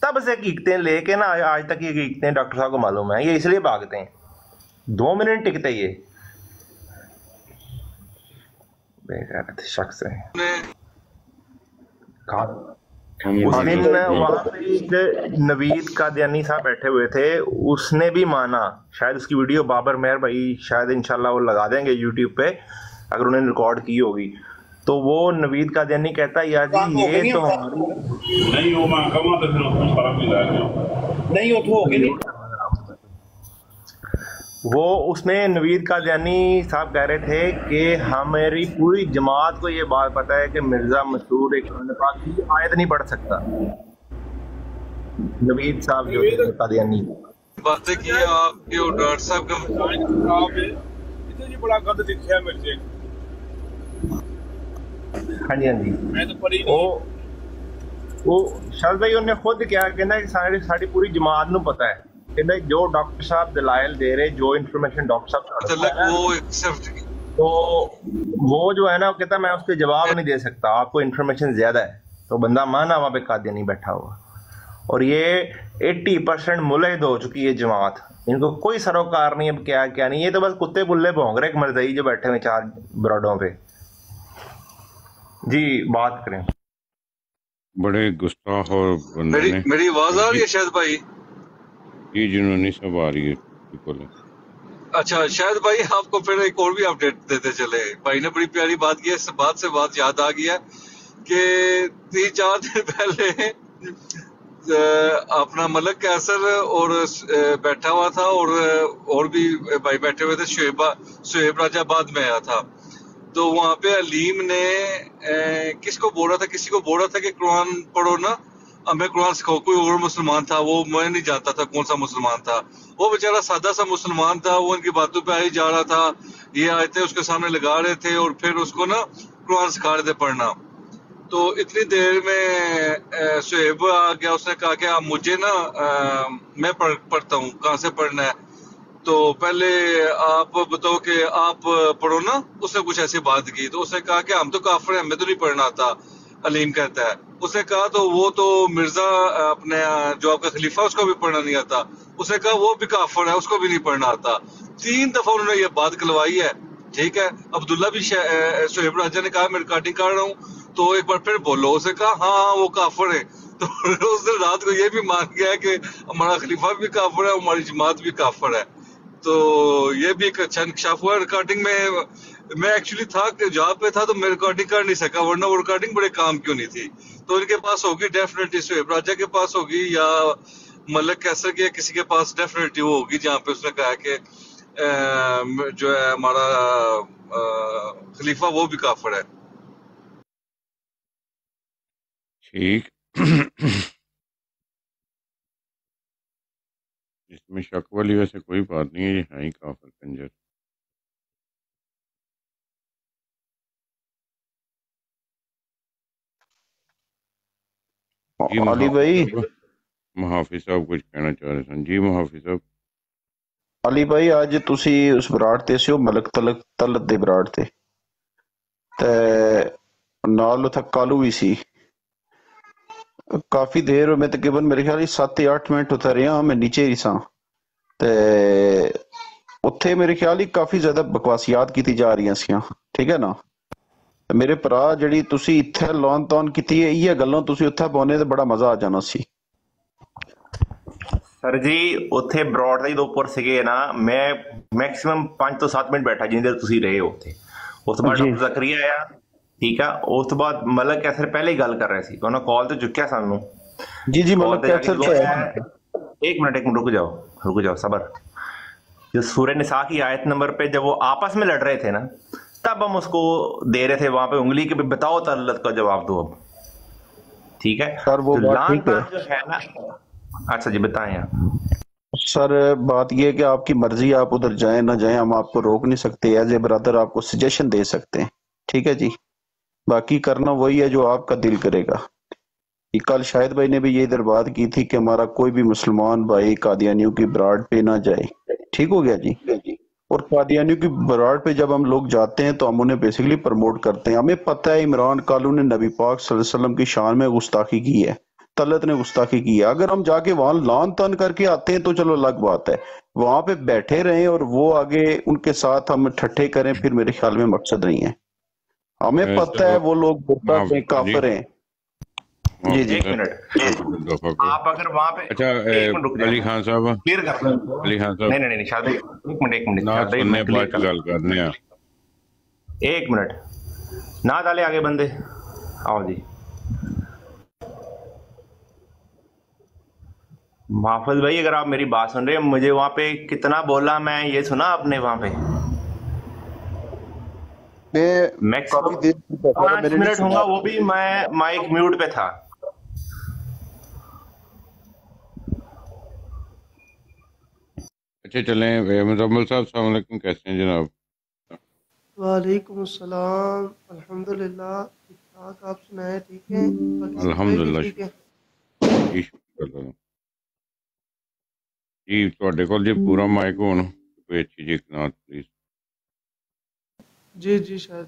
Speaker 2: तब से कीकते लेके ना आज तक ये कीकते हैं डॉक्टर साहब को मालूम है ये इसलिए भागते हैं। दो मिनट टिकते ये। बेगैरत शख्स है। उस दिन वहाँ पे एक नवीद कादियानी साहब बैठे हुए थे उसने भी माना। शायद उसकी वीडियो बाबर मेहर भाई शायद इंशाल्लाह वो लगा देंगे यूट्यूब पे अगर उन्होंने रिकॉर्ड की होगी। तो वो नवीद का कादियानी कहता है यार जी ये तो
Speaker 11: नहीं हो मैं कमा तो फिर उसमें फ़र्क नहीं जाएगा।
Speaker 12: नहीं हो तो होगी नहीं
Speaker 2: वो उसने नवीद कादियानी साहब कह रहे थे कि हमारी पूरी जमात को ये बात पता है कि मिर्ज़ा मसूर एक पाक की आयत नहीं पढ़ सकता। नवीद साहब जो कादियानी।
Speaker 9: बातें की आपके और डॉक्टर साहब का।
Speaker 6: बड़ा गद लिखा
Speaker 2: है मेरे हाँ जी
Speaker 6: ਮੈਂ ਤਾਂ ਪੜੀ
Speaker 2: ਉਹ ਉਹ ਸ਼ਾਇਦ ਭਾਈ ਉਹਨੇ ਖੁਦ ਕਿਹਾ ਕਹਿੰਦਾ ਕਿ ਸਾਡੀ ਸਾਡੀ ਪੂਰੀ ਜਮਾਤ ਨੂੰ ਪਤਾ ਹੈ ਕਹਿੰਦਾ ਜੋ डॉक्टर साहब दलाइल दे रहे जो इन्फॉर्मेशन डॉक्टर साहब
Speaker 9: तलक वो एक्सेप्ट की
Speaker 2: तो वो जो है ना वो कहता मैं उसके जवाब नहीं दे सकता आपको इन्फॉर्मेशन ज्यादा है तो बंदा माना वहां पे कादिया नहीं बैठा हुआ और ये 80 परसेंट मुलहिद हो चुकी है जमात इनको कोई सरोकार नहीं अब क्या क्या नहीं ये तो बस कुत्ते बुल्ले भोंग रहे एक मरदई जो बैठे हुए चार ब्रॉडों पे जी बात करें।
Speaker 3: बड़े गुस्ताख और
Speaker 9: मेरी मेरी आवाज़ आ रही है शायद भाई?
Speaker 3: ये जिन्होंने सब आ रही है बिल्कुल।
Speaker 9: अच्छा शायद भाई आपको फिर एक और भी अपडेट देते चले। भाई ने बड़ी प्यारी बात की इस बात से बात याद आ गया है कि तीन चार दिन पहले अपना मलक कैसर और बैठा हुआ था और और भी भाई बैठे हुए थे शुएबा शुएब राजा बाद में आया था। तो वहाँ पे अलीम ने अ, किसको बोला था? किसी को बोला था कि कुरान पढ़ो ना? हमें कुरान सिखाओ कोई और मुसलमान था वो मैं नहीं जानता था कौन सा मुसलमान था। वो बेचारा सादा सा मुसलमान था वो उनकी बातों पे आई जा रहा था ये आए थे उसके सामने लगा रहे थे और फिर उसको ना कुरान सिखा रहे थे पढ़ना। तो इतनी देर में शुएब आ गया उसने कहा कि आप मुझे ना अ, मैं पढ़ पढ़ता हूँ कहाँ से पढ़ना है? तो पहले आप बताओ कि आप पढ़ो ना, उसने कुछ ऐसी बात की तो उसने कहा कि हम तो काफर हैं, हमें तो नहीं पढ़ना आता, अलीम कहता है। उसने कहा तो वो तो मिर्ज़ा अपने जो आपका खलीफा उसको भी पढ़ना नहीं आता। उसने कहा वो भी काफिर है, उसको भी नहीं पढ़ना आता। तीन दफ़ा उन्होंने ये बात खलवाई है, ठीक है? अब्दुल्ला भी शोहेब राजा ने कहा मैं रिकॉर्डिंग कर रहा हूँ। तो एक बार फिर बोलो, उसने कहा हाँ हाँ वो काफर है। तो उस दिन रात को ये भी मान गया कि हमारा खलीफा भी काफिर है, हमारी जमात भी काफिर है। तो ये भी एक अच्छा इंकशाफ हुआ। रिकॉर्डिंग में, मैं एक्चुअली था जॉब पे था तो मैं रिकॉर्डिंग कर नहीं सका, वरना वो रिकॉर्डिंग बड़े काम क्यों नहीं थी? तो इनके पास होगी डेफिनेटली सुहेब राजा के पास होगी या मलक कैसर के किसी के पास डेफिनेटली वो होगी जहाँ पे उसने कहा कि जो है हमारा खलीफा वो भी काफिर है।
Speaker 3: ठीक। इसमें शक वाली वैसे कोई बात नहीं है ये है ही काफिर कंजर जी
Speaker 10: अली भाई
Speaker 3: मुहाफिज साहब कुछ कहना चाह रहे सन जी मुहाफिज साहब
Speaker 10: ਅਲੀ ਭਾਈ ਅੱਜ ਤੁਸੀਂ ਉਸ ਬਰਾੜ ਤੇ ਸੀ ਉਹ ਮਲਕ ਤਲਕ ਤਲਤ ਦੇ ਬਰਾੜ ਤੇ ਤੇ ਨਾਲ ਉਥੇ ਕਾਲੂ ਵੀ ਸੀ ਕਾਫੀ ਦੇਰ ਮੈਂ ਤਕਰੀਬਨ ਮੇਰੇ ਖਿਆਲ 7 8 ਮਿੰਟ ਉਥੇ ਰਿਹਾ ਮੈਂ ਨੀਚੇ ਹੀ ਸਾਂ ਤੇ ਉੱਥੇ ਮੇਰੇ ਖਿਆਲ ਹੀ ਕਾਫੀ ਜ਼ਿਆਦਾ ਬਕਵਾਸੀਆਤ ਕੀਤੀ ਜਾ ਰਹੀਆਂ ਸੀਆਂ ਠੀਕ ਹੈ ਨਾ? ਮੇਰੇ ਭਰਾ ਜਿਹੜੀ ਤੁਸੀਂ ਇੱਥੇ ਲੋਨ ਤੌਨ ਕੀਤੀ ਹੈ ਇਹ ਗੱਲਾਂ ਤੁਸੀਂ ਉੱਥੇ ਪਾਉਨੇ ਤੇ ਬੜਾ ਮਜ਼ਾ ਆ ਜਾਣਾ ਸੀ।
Speaker 2: ਸਰ ਜੀ ਉੱਥੇ ਬ੍ਰੌਡਸਾਈਡ ਉੱਪਰ ਸੀਗੇ ਨਾ ਮੈਂ ਮੈਕਸਿਮਮ 5 ਤੋਂ 7 ਮਿੰਟ ਬੈਠਾ ਜਿੰਦੇ ਤੁਸੀਂ ਰਹੇ ਹੋ ਉੱਥੇ। ਉਸ ਤੋਂ ਬਾਅਦ ਜ਼ਕਰੀਆ ਆਇਆ ਠੀਕ ਆ? ਉਸ ਤੋਂ ਬਾਅਦ ਮਲਕ ਕੈਸਰ ਪਹਿਲੇ ਗੱਲ ਕਰ ਰਿਹਾ ਸੀ ਉਹਨਾਂ ਕਾਲ ਤੇ ਚੁੱਕਿਆ ਸਾਨੂੰ। ਜੀ
Speaker 10: ਜੀ ਮਲਕ
Speaker 2: ਕੈਸਰ
Speaker 10: ਇੱਕ
Speaker 2: ਮਿੰਟ ਇੱਕ ਮਿੰਟ ਰੁਕ ਜਾਓ। रुक जाओ सबर। जो सूर्य निशा की आयत नंबर पे जब वो आपस में लड़ रहे थे ना तब हम उसको दे रहे थे वहाँ पे उंगली के भी बताओ तल्लत का जवाब दो अब। ठीक है?
Speaker 10: सर, वो
Speaker 2: तो
Speaker 10: बात ठीक है।
Speaker 2: जो है ना अच्छा जी बताएँ आप।
Speaker 10: सर बात यह है कि आपकी मर्ज़ी आप उधर जाए ना जाए हम आपको रोक नहीं सकते। एज ए ब्रदर आपको सजेशन दे सकते हैं। ठीक है जी? बाकी करना वही है जो आपका दिल करेगा। कल शाहिद भाई ने भी ये इधर बात की थी कि हमारा कोई भी मुसलमान भाई कादियानियों की बराड पे ना जाए। ठीक हो गया जी? और कादियानियों की बराड पे जब हम लोग जाते हैं तो हम उन्हें बेसिकली प्रमोट करते हैं। हमें पता है इमरान कालू ने नबी पाक सल्लल्लाहु अलैहि वसल्लम की शान में गुस्ताखी की है। तलत ने गुस्ताखी की है। अगर हम जाके वहाँ लान तान करके आते हैं तो चलो अलग बात है। वहाँ पे बैठे रहें और वो आगे उनके साथ हम ठट्ठे करें फिर मेरे ख्याल में मकसद नहीं है। हमें पता है वो लोग
Speaker 3: हाँ।
Speaker 10: काफिर हैं। जी जी
Speaker 2: एक मिनट। आप अगर वहाँ पे
Speaker 3: अच्छा अली खान साहब।
Speaker 2: क्लियर कर नहीं
Speaker 3: अली खान साहब।
Speaker 2: नहीं नहीं नहीं शादी एक मिनट एक मिनट। शादी मैं क्लियर
Speaker 3: गल करने आ
Speaker 2: एक मिनट। ना डाले आगे बंदे। आओ जी। माफज भाई अगर आप मेरी बात सुन रहे हैं मुझे वहाँ पे कितना बोला मैं ये सुना आपने वहाँ पे?
Speaker 10: मैं
Speaker 2: मैक्स
Speaker 10: काफ़ी देर
Speaker 2: पाँच
Speaker 10: नहीं
Speaker 2: मिनट होगा वो भी मैं माइक म्यूट पे था।
Speaker 3: अच्छे चले मुजम्मल साहब सलामकुम कैसे हैं जनाब?
Speaker 12: वालेकुम अस्सलाम अल्हम्दुलिल्लाह ठीक ठाक आप सुनाए ठीक हैं?
Speaker 3: अल्हम्दुलिल्लाह जी ਤੁਹਾਡੇ ਕੋਲ ਜੇ ਪੂਰਾ ਮਾਈਕ ਹੋਣ ਭੇਜ ਜੀ ਇੱਕ ਨਾਤ ਪਲੀਜ਼
Speaker 12: ਜੀ ਜੀ ਸ਼ਾਇਦ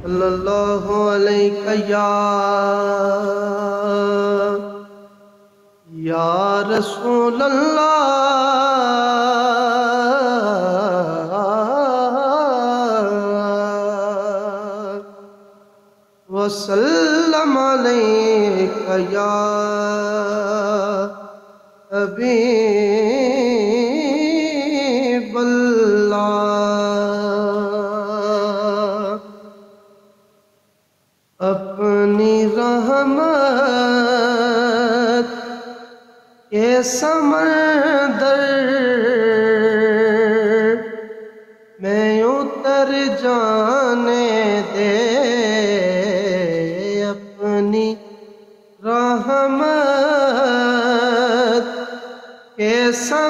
Speaker 12: सल्लल्लाहु अलैहि या या रसूल अल्लाह वसल्लम अलैका या हबीब। समंदर मैं उतर जाने दे अपनी रहमत के समंदर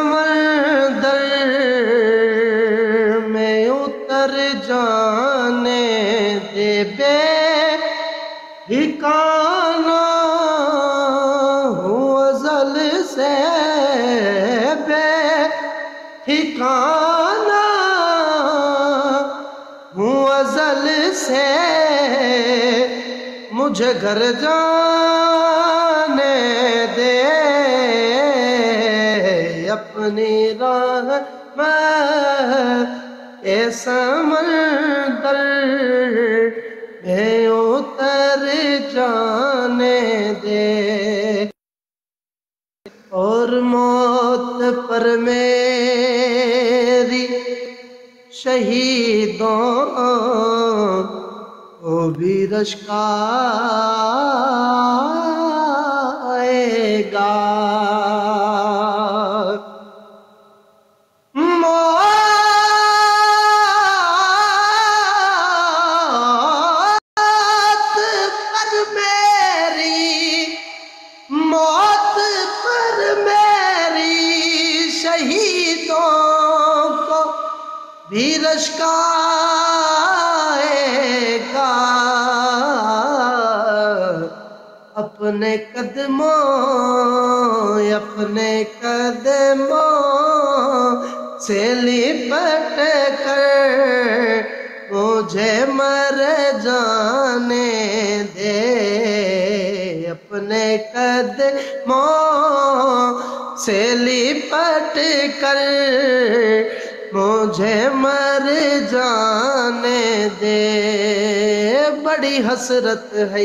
Speaker 12: घर जाने दे अपनी राह में। ए समंदर में उतर जाने दे। और मौत पर मेरी शहीदों भी रश्काएगा। मौत पर अपने कदमों अपने कदमों से लिपट कर मुझे मर जाने दे। अपने कदमों से लिपट कर मुझे मर जाने दे। बड़ी हसरत है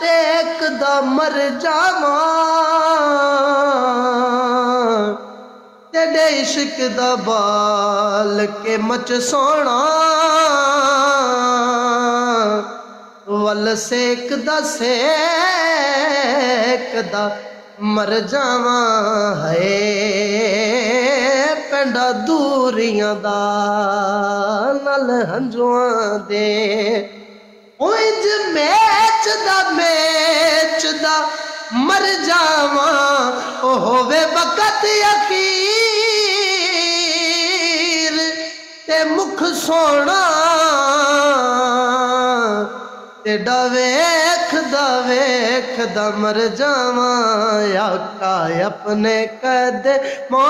Speaker 12: टेकदा मर जावां तेरे इश्क दा बाल के मच सोना वल सेकदा सेकदा मर जावाਂ ਹੈ ਪਿੰਡਾ ਦੂਰੀਆਂ ਦਾ ਨਲ ਹੰਝੂਆਂ ਦੇ ਉੰਜ ਮੈਚ ਦਾ ਮੈਚ ਦਾ ਮਰ ਜਾਵਾਂ ਉਹ ਹੋਵੇ ਵਕਤ ਅਖੀਰ ਤੇ ਮੁਖ ਸੋਣਾ ਤੇ ਵੇਖਦਾ ਵੇਖਦਾ ਮਰ ਜਾਵਾਂ ਆਕਾ ਆਪਣੇ ਕਦ ਮੋ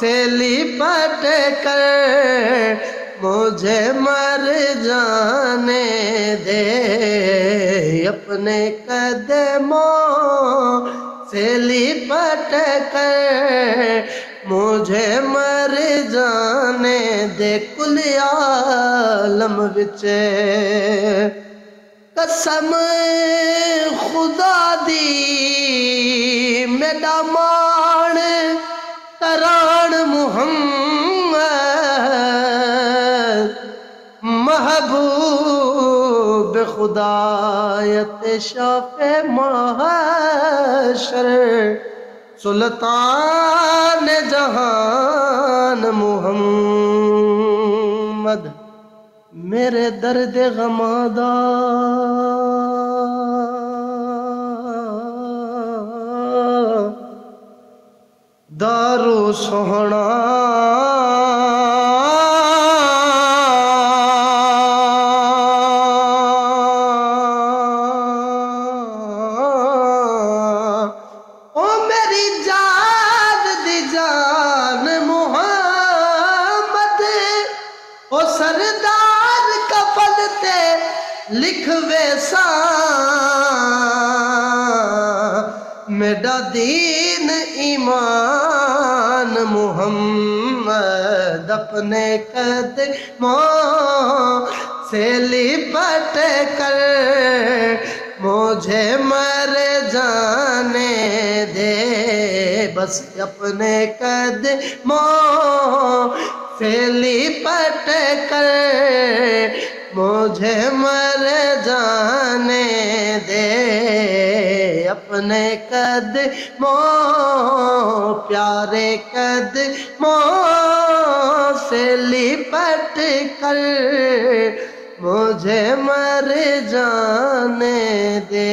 Speaker 12: ਸੇਲੀ ਪਟ ਕਰ मुझे मर जाने दे, अपने कदमों से लिपट कर। मुझे मर जाने दे कुल आलम विच। कसम खुदा दी, मेरा मान तरान मुहम्मद खुदायत शाफे महशर सुल्तान जहान मुहम्मद मेरे दर्द गमादा दारू सोहना अपने कदमों से लिपट कर, मुझे मर जाने दे। बस अपने कदमों से लिपट कर, मुझे मर जाने दे। अपने कदमों प्यारे कदमों से लिपट कर। मुझे मर जाने दे।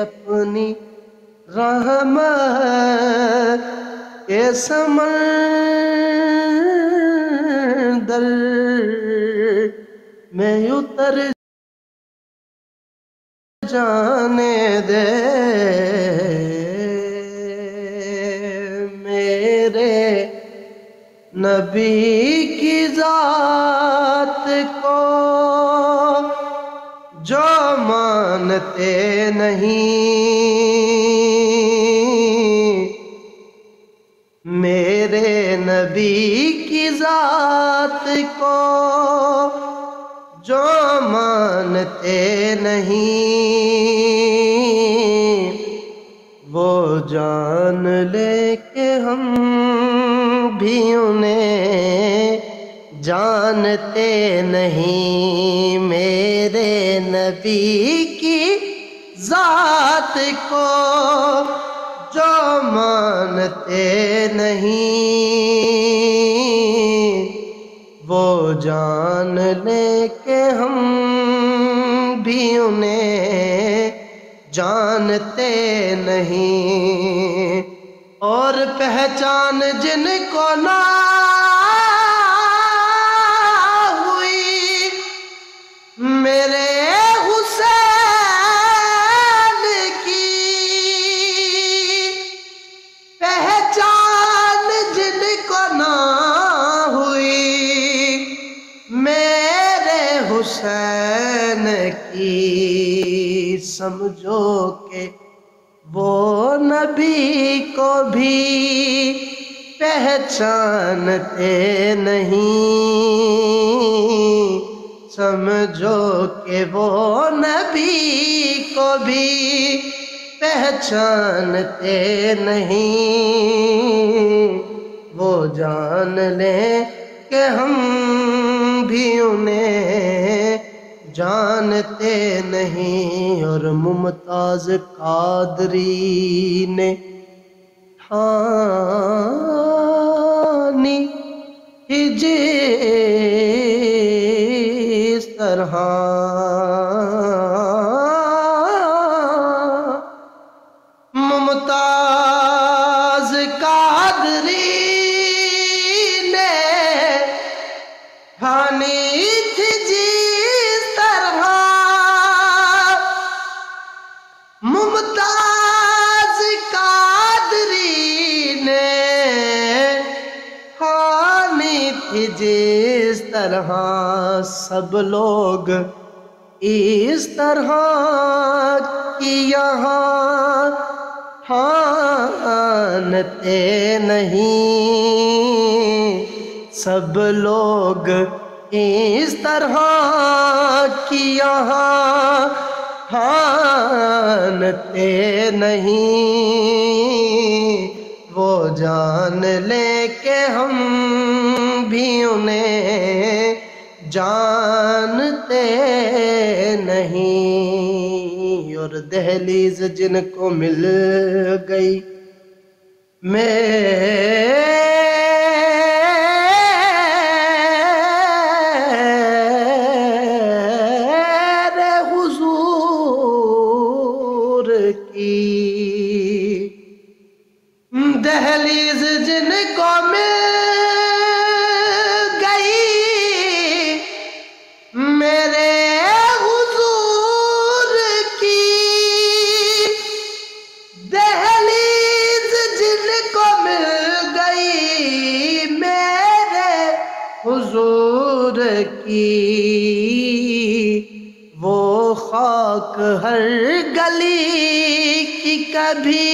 Speaker 12: अपनी रहम के समंदर में जाने दे। मेरे नबी की जात को जो मानते नहीं, मेरे नबी की जात को जो मानते नहीं। जान ले के हम भी उन्हें जानते नहीं। मेरे नबी की जात को जो मानते नहीं, वो जान ले के हम भी उन्हें जानते नहीं और पहचान जिनको ना समझो के वो नबी को भी पहचानते नहीं। समझो के वो नबी को भी पहचानते नहीं। वो जान ले कि हम भी उन्हें जानते नहीं और मुमताज़ कादरी ने ठानी हिजे तरह तरह सब लोग इस तरह की यहाँ ठानते नहीं। सब लोग इस तरह की यहाँ ठानते नहीं। वो जान ले के हम भी उन्हें जानते नहीं और दहलीज जिनको मिल गई मेरे हुजूर की, वो खाक हर गली की कभी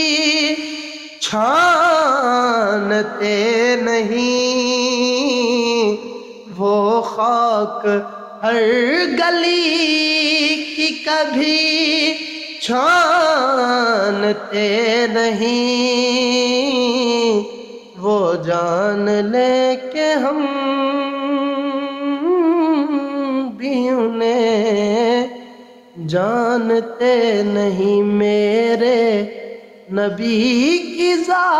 Speaker 12: छानते नहीं। वो खाक हर गली की कभी छानते नहीं। वो जान ले के हम भी जानते नहीं मेरे नबी की जात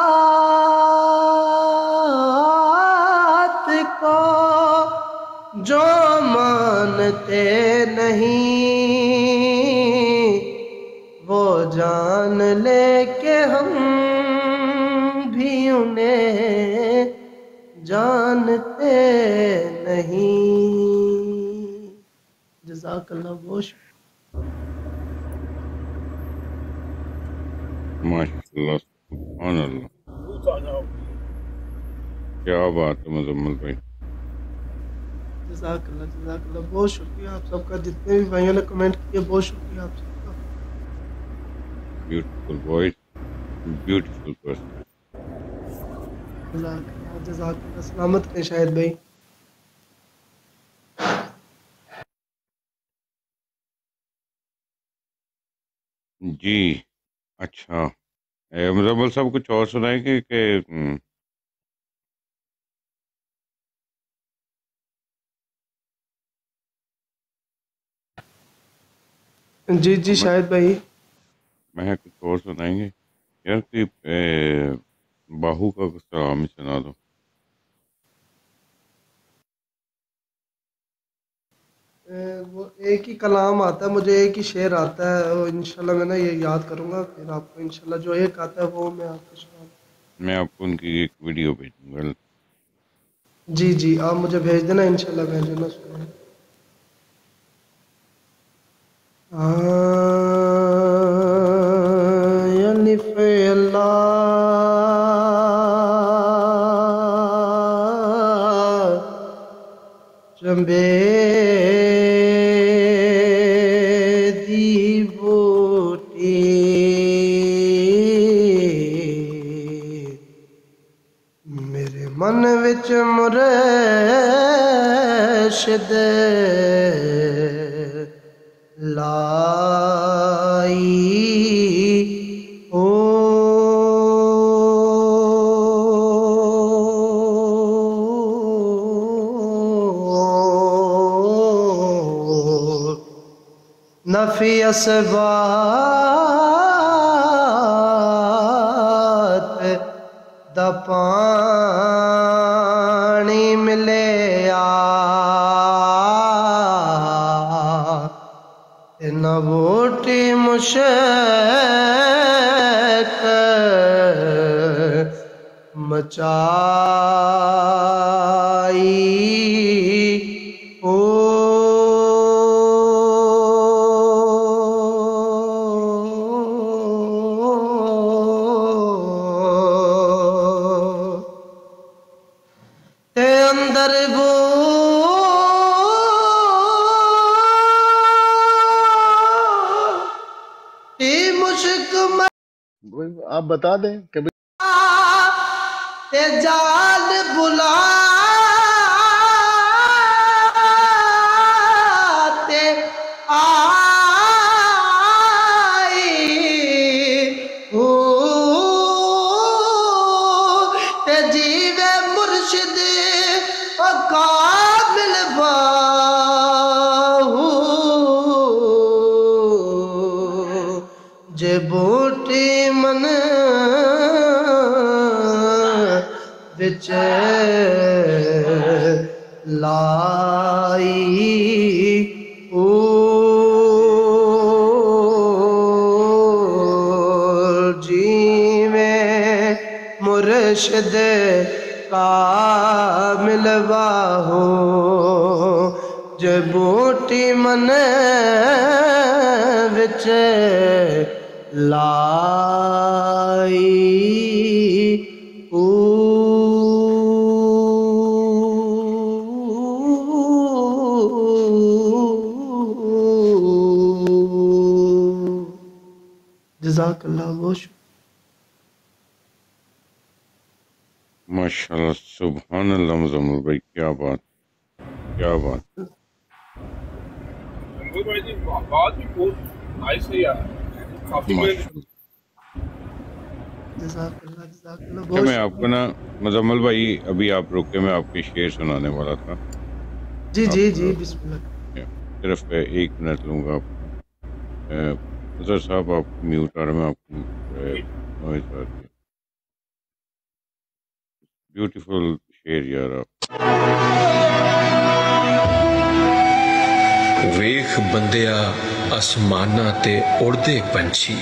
Speaker 12: को, जो मानते नहीं, वो जान ले के हम भी उन्हें जानते नहीं। बहुत शुक्रिया।
Speaker 3: माशाल्लाह सुभान अल्लाह क्या बात है मुजम्मल भाई
Speaker 12: जजाकल्ला जजाकल्ला बहुत शुक्रिया आप सबका जितने भी भाइयों ने कमेंट किए बहुत शुक्रिया आप सबका
Speaker 3: ब्यूटीफुल वॉइस ब्यूटीफुल पर्सन
Speaker 12: जजाकल्ला सलामत रहे शायद भाई
Speaker 3: जी अच्छा। ए, मुजम्मल साहब कुछ और सुनाएँगे कि हम्म,
Speaker 12: जी जी शायद भाई।
Speaker 3: मैं कुछ और सुनाएँगे? यार कि ए, बाहू का कुछ सलाम ही सुना दो।
Speaker 12: वो एक ही कलाम आता है मुझे एक ही शेर आता है वो इंशाल्लाह मैं ना ये याद करूँगा फिर आपको इंशाल्लाह जो एक आता है वो मैं आपको सुना
Speaker 3: मैं आपको उनकी एक वीडियो भेजूँगा।
Speaker 12: जी जी आप मुझे भेज देना इंशाल्लाह मैं जो ना सुना चंबे अरशद लाई। ओ। नफी असबात दपान बोटी मुश
Speaker 10: मचा बता दें कि
Speaker 12: ਵਿੱਚ ਲਾਈ ਓ ਜਿਵੇਂ ਮੁਰਸ਼ਿਦ ਕਾਮਿਲ ਬਾਹੋ ਜੇ ਬੂਟੀ ਮਨ ਵਿੱਚ ਲਾਈ
Speaker 3: माशाल्लाह सुभान अल्लाह मुजम्मिल भाई क्या बात क्या बात
Speaker 6: भाई जी आवाज़ भी बहुत नाइस है यार काफ़ी मैं
Speaker 3: आपको ना मुजम्मिल भाई अभी आप रुके मैं आपके शेर सुनाने वाला था
Speaker 12: जी जी जी बिस्मिल्लाह
Speaker 3: सिर्फ़ एक मिनट लूँगा आपको उधर साहब आप म्यूट आ रहे मैं आपको नॉइज आ रही है ब्यूटीफुल शेर यार आप
Speaker 13: ਵੇਖ ਬੰਦਿਆ ਅਸਮਾਨਾਂ ਤੇ ਉੜਦੇ ਪੰਛੀ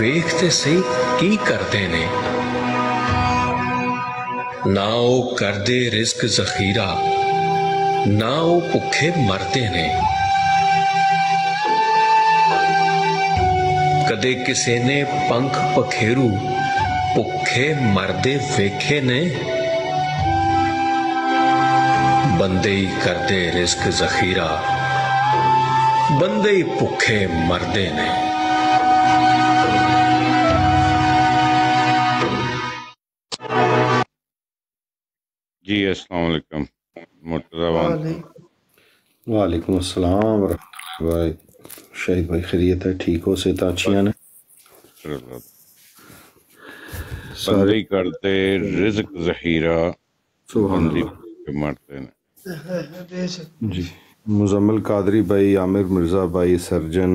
Speaker 13: ਵੇਖ ਤੇ ਸਹੀ ਕੀ ਕਰਦੇ ਨੇ ਨਾ ਉਹ ਕਰਦੇ ਰਿਜ਼ਕ ਜ਼ਖੀਰਾ ਨਾ ਉਹ ਭੁੱਖੇ ਮਰਦੇ ਨੇ ਕਦੇ ਕਿਸੇ ਨੇ ਪੰਖ ਪਖੇਰੂ ਭੁੱਖੇ ਮਰਦੇ ਵੇਖੇ ਨੇ ਬੰਦੇ ਹੀ ਕਰਦੇ ਰਿਜ਼ਕ ਜ਼ਖੀਰਾ ਬੰਦੇ ਹੀ ਭੁੱਖੇ ਮਰਦੇ ਨੇ
Speaker 3: जी अस्सलाम वालेकुम मुर्तज़ा वान
Speaker 10: वालेकुम अस्सलाम वरहमतुल्लाहि भाई शहीद भाई खैरियत है ठीक हो सेहत अच्छियाँ ने।
Speaker 3: बंदे करते रिज्क जहीरा मरते ने
Speaker 10: जी मुजम्मिल कादरी भाई आमिर मिर्ज़ा भाई सर्जन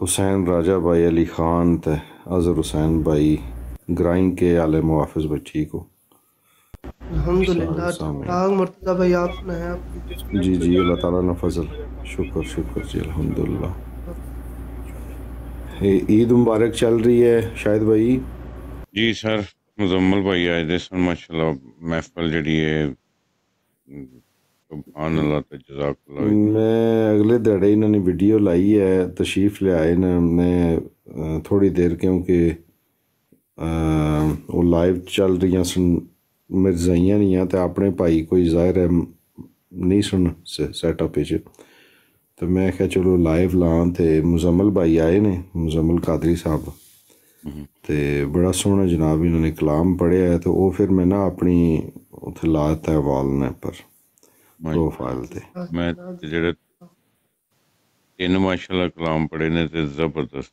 Speaker 10: हुसैन राजा भाई अली खान ते अजहर हुसैन भाई ग्राइंग के आले मुआफिज भाई ठीक हो
Speaker 14: जी जी अल्लाह फजल। शुक्र शुक्र जी अल्हम्दुलिल्लाह। ईद मुबारक चल रही है शायद भाई?
Speaker 3: जी सर मुजम्मल भाई आए दे सर माशाल्लाह महफिल जड़ी है।
Speaker 14: मैं अगले दड़े इन्होंने वीडियो लाई है तशीफ ले आए ना मैं थोड़ी देर क्योंकि वो लाइव चल रही ਮਿਰਜ਼ਾਈਆਂ ਨਹੀਂ ਆ ਤੇ ਆਪਣੇ ਭਾਈ ਕੋਈ ਜ਼ਾਹਿਰ ਹੈ ਨਹੀਂ ਸੁਣ ਸੈਟਅਪ ਵਿੱਚ। ਤੇ ਮੈਂ ਕਿਹਾ ਚਲੋ ਲਾਈਵ ਲਾਂ ਤੇ ਮੁਜ਼ਮਲ ਭਾਈ ਆਏ ਨੇ ਮੁਜ਼ਮਲ ਕਾਦਰੀ ਸਾਹਿਬ। ਤੇ ਬੜਾ ਸੋਹਣਾ ਜਨਾਬ ਇਹਨਾਂ ਨੇ ਕਲਾਮ ਪੜਿਆ ਹੈ ਤੇ ਉਹ ਫਿਰ ਮੈਂ ਨਾ ਆਪਣੀ ਉਥੇ ਲਾਤਾ ਵਾਲ ਨੇ ਪਰ ਪ੍ਰੋਫਾਈਲ ਤੇ।
Speaker 3: ਮੈਂ ਜਿਹੜੇ ਤਿੰਨ ਮਾਸ਼ਾਅੱਲਾ ਕਲਾਮ ਪੜੇ ਨੇ ਤੇ ਜ਼ਬਰਦਸਤ।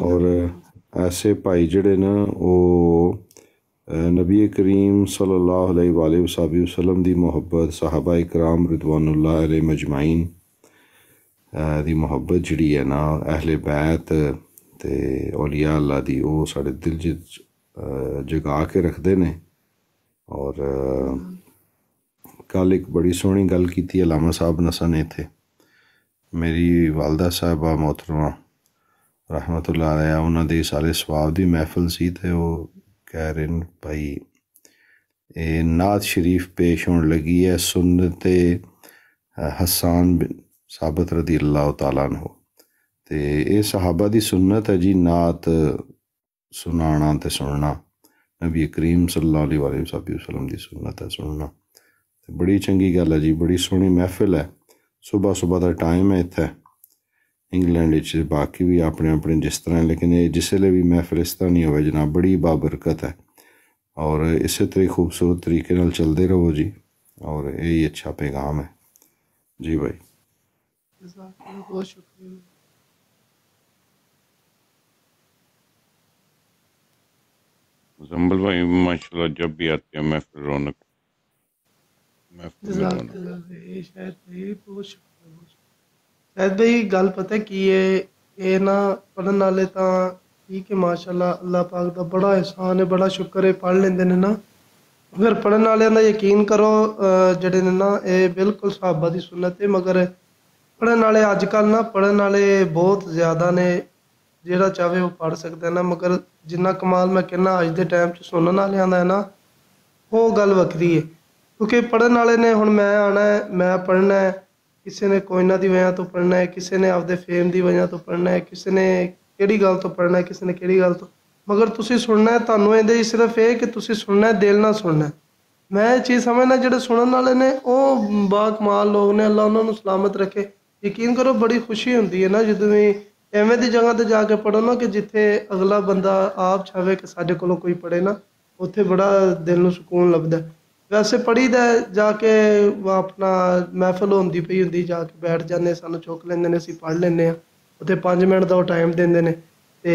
Speaker 14: ਔਰ ਐਸੇ ਭਾਈ ਜਿਹੜੇ ਨੇ ਉਹ ਨਬੀ ਕਰੀਮ ਸੱਲੱਲਾਹੁ ਅਲੈहि ਵਾਲੇ ਵਸੱਲਮ ਦੀ ਮੁਹੱਬਤ, ਸਹਾਬਾ ਇਕਰਾਮ ਰਿਦਵਾਨੁੱਲਾਹ ਅਲੈਹਿ ਮਜਮਾਈਨ ਦੀ ਮੁਹੱਬਤ ਜਿਹੜੀ ਹੈ ਨਾ, ਅਹਲੇ ਬੈਤ ਤੇ ਔਲੀਆ ਅੱਲਾ ਦੀ, ਉਹ ਸਾਡੇ ਦਿਲ 'ਚ ਜਗਾ ਕੇ ਰੱਖਦੇ ਨੇ। ਔਰ ਕੱਲ ਇੱਕ ਬੜੀ ਸੋਹਣੀ ਗੱਲ ਕੀਤੀ ਅਲਾਮਾ ਸਾਹਿਬ ਨਸਾ ਨੇ ਇੱਥੇ। ਮੇਰੀ ਵਾਲਦਾ ਸਾਹਿਬਾ ਮੋਹਤਰਮਾ ਰਹਿਮਤੁਲਾ ਅਲੈਹ ਉਹਨਾਂ ਦੇ ਸਾਰੇ ਸਵਾਬ ਦੀ ਮਹਿਫਲ ਸੀ ਤੇ ਉਹ ਕਹਿ ਰਹੇ ਨੇ ਭਾਈ ਇਹ ਨਾਤ ਸ਼ਰੀਫ ਪੇਸ਼ ਹੋਣ ਲੱਗੀ ਹੈ ਸੁਨਨਤ ਹਸਾਨ ਬਿਨ ਸਾਬਤ ਰਦੀ ਅੱਲਾਹ ਤਾਲਾ ਨੂੰ ਤੇ ਇਹ ਸਹਾਬਾ ਦੀ ਸੁਨਨਤ ਹੈ ਜੀ ਨਾਤ ਸੁਣਾਣਾ ਤੇ ਸੁਣਨਾ। ਨਬੀ ਕਰੀਮ ਸੱਲੱਲਾਹੁ ਅਲੈਹਿ ਵਸੱਲਮ ਦੀ ਸੁਨਨਤ ਹੈ ਸੁਣਨਾ। ਤੇ ਬੜੀ ਚੰਗੀ ਗੱਲ ਹੈ ਜੀ, ਬੜੀ ਸੋਹਣੀ ਮਹਿਫਿਲ ਹੈ ਸਵੇਰ ਸਵੇਰ ਦਾ ਟਾਈਮ ਹੈ ਇੱਥੇ। इंग्लैंड बाकी भी अपने अपने जिस तरह ਤਰ੍ਹਾਂ ਲੇਕਿਨ ਇਹ ਜਿਸੇ ਲਈ ਵੀ ਮਹਿਫਲ ਇਸ ਤਰ੍ਹਾਂ और इस तरह खूबसूरत तरीके चलते रहो जी और यही अच्छा पैगाम
Speaker 12: है जी भाई
Speaker 3: जम्बल भाई माशाल्लाह जब भी आते हैं महफिल रौनक महफिल रौनक
Speaker 12: ਸ਼ਾਇਦ ਬਈ ਗੱਲ ਪਤਾ ਕੀ ਹੈ ਇਹ ਨਾ ਪੜਨ ਵਾਲੇ ਤਾਂ ਠੀਕ ਹੈ ਮਾਸ਼ਾਅੱਲਾ, ਅੱਲਾਹ ਪਾਕ ਦਾ ਬੜਾ ਇਹਸਾਨ ਹੈ ਬੜਾ ਸ਼ੁਕਰ ਹੈ ਪੜ ਲੈਂਦੇ ਨੇ ਨਾ। ਫਿਰ ਪੜਨ ਵਾਲਿਆਂ ਦਾ ਯਕੀਨ ਕਰੋ ਜਿਹੜੇ ਨੇ ਨਾ, ਇਹ ਬਿਲਕੁਲ ਸਾਹਬਾ ਦੀ ਸੁਨਨਤ ਹੈ ਮਗਰ ਪੜਨ ਵਾਲੇ ਅੱਜ ਕੱਲ ਨਾ ਪੜਨ ਵਾਲੇ ਬਹੁਤ ਜ਼ਿਆਦਾ ਨੇ, ਜਿਹੜਾ ਚਾਹੇ ਉਹ ਪੜ ਸਕਦਾ ਨਾ, ਮਗਰ ਜਿੰਨਾ ਕਮਾਲ ਮੈਂ ਕਹਿੰਨਾ, ਅੱਜ ਦੇ ਟਾਈਮ 'ਚ ਸੁਣਨ ਵਾਲਿਆਂ ਦਾ ਨਾ, ਉਹ ਗੱਲ ਵੱਖਰੀ ਹੈ ਕਿਉਂਕਿ ਪੜਨ ਵਾਲੇ ਨੇ, ਹੁਣ ਮੈਂ ਆਣਾ ਮੈਂ ਪੜਨਾ ਕਿਸੇ ਨੇ ਕੋਇਨਾ ਦੀ ਵਜ੍ਹਾ ਤੋਂ ਪੜਨਾ ਹੈ, ਕਿਸੇ ਨੇ ਆਪਦੇ ਫੇਮ ਦੀ ਵਜ੍ਹਾ ਤੋਂ ਪੜਨਾ ਹੈ, ਕਿਸੇ ਨੇ ਕਿਹੜੀ ਗੱਲ ਤੋਂ ਪੜਨਾ ਹੈ, ਕਿਸੇ ਨੇ ਕਿਹੜੀ ਗੱਲ ਤੋਂ। ਮਗਰ ਤੁਸੀਂ ਸੁਣਨਾ ਹੈ, ਤੁਹਾਨੂੰ ਇਹਦੇ ਸਿਰਫ ਇਹ ਕਿ ਤੁਸੀਂ ਸੁਣਨਾ ਹੈ, ਦਿਲ ਨਾਲ ਸੁਣਨਾ ਹੈ। ਮੈਂ ਇਹ ਚੀਜ਼ ਸਮਝਣਾ ਜਿਹੜੇ ਸੁਣਨ ਵਾਲੇ ਨੇ, ਉਹ ਬਾ ਕਮਾਲ ਲੋਕ ਨੇ, ਅੱਲਾ ਉਹਨਾਂ ਨੂੰ ਸਲਾਮਤ ਰੱਖੇ। ਯਕੀਨ ਕਰੋ, ਬੜੀ ਖੁਸ਼ੀ ਹੁੰਦੀ ਹੈ ਨਾ, ਜਦੋਂ ਵੀ ਐਵੇਂ ਦੀ ਜਗ੍ਹਾ ਤੇ ਜਾ ਕੇ ਪੜੋ ਨਾ ਕਿ ਜਿੱਥੇ ਅਗਲਾ ਬੰਦਾ ਆਪ ਚਾਹੇ ਕਿ ਸਾਡੇ ਕੋਲੋਂ ਕੋਈ ਪੜੇ ਨਾ, ਉੱਥੇ ਬੜਾ ਦਿਲ ਨੂੰ ਸਕੂਨ ਲੱਭਦਾ। ਵੈਸੇ ਪੜੀਦਾ ਜਾ ਕੇ ਆਪਣਾ ਮਹਿਫਲ ਹੁੰਦੀ ਪਈ ਹੁੰਦੀ, ਜਾ ਕੇ ਬੈਠ ਜਾਂਦੇ ਸਾਨੂੰ ਚੁੱਕ ਲੈਂਦੇ ਨੇ, ਅਸੀਂ ਪੜ ਲੈਂਦੇ ਆ ਉੱਥੇ 5 ਮਿੰਟ ਦਾ ਉਹ ਟਾਈਮ ਦਿੰਦੇ ਨੇ। ਤੇ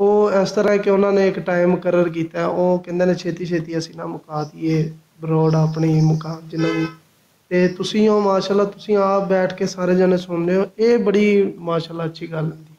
Speaker 12: ਉਹ ਇਸ ਤਰ੍ਹਾਂ ਕਿ ਉਹਨਾਂ ਨੇ ਇੱਕ ਟਾਈਮ ਮੁਕਰਰ ਕੀਤਾ। ਉਹ ਕਹਿੰਦੇ ਨੇ, ਛੇਤੀ ਛੇਤੀ ਅਸੀਂ ਨਾ ਮੁਕਾ ਦਈਏ ਬਰੋਡ ਆਪਣੀ ਮੁਕਾ ਜਿੰਨਾ ਵੀ। ਤੇ ਤੁਸੀਂ ਉਹ ਮਾਸ਼ਾਅੱਲਾ, ਤੁਸੀਂ ਆਪ ਬੈਠ ਕੇ ਸਾਰੇ ਜਣੇ ਸੁਣਦੇ ਹੋ। ਇਹ ਬੜੀ ਮਾਸ਼ਾਅੱਲਾ ਅੱਛੀ ਗੱਲ ਹੁੰਦੀ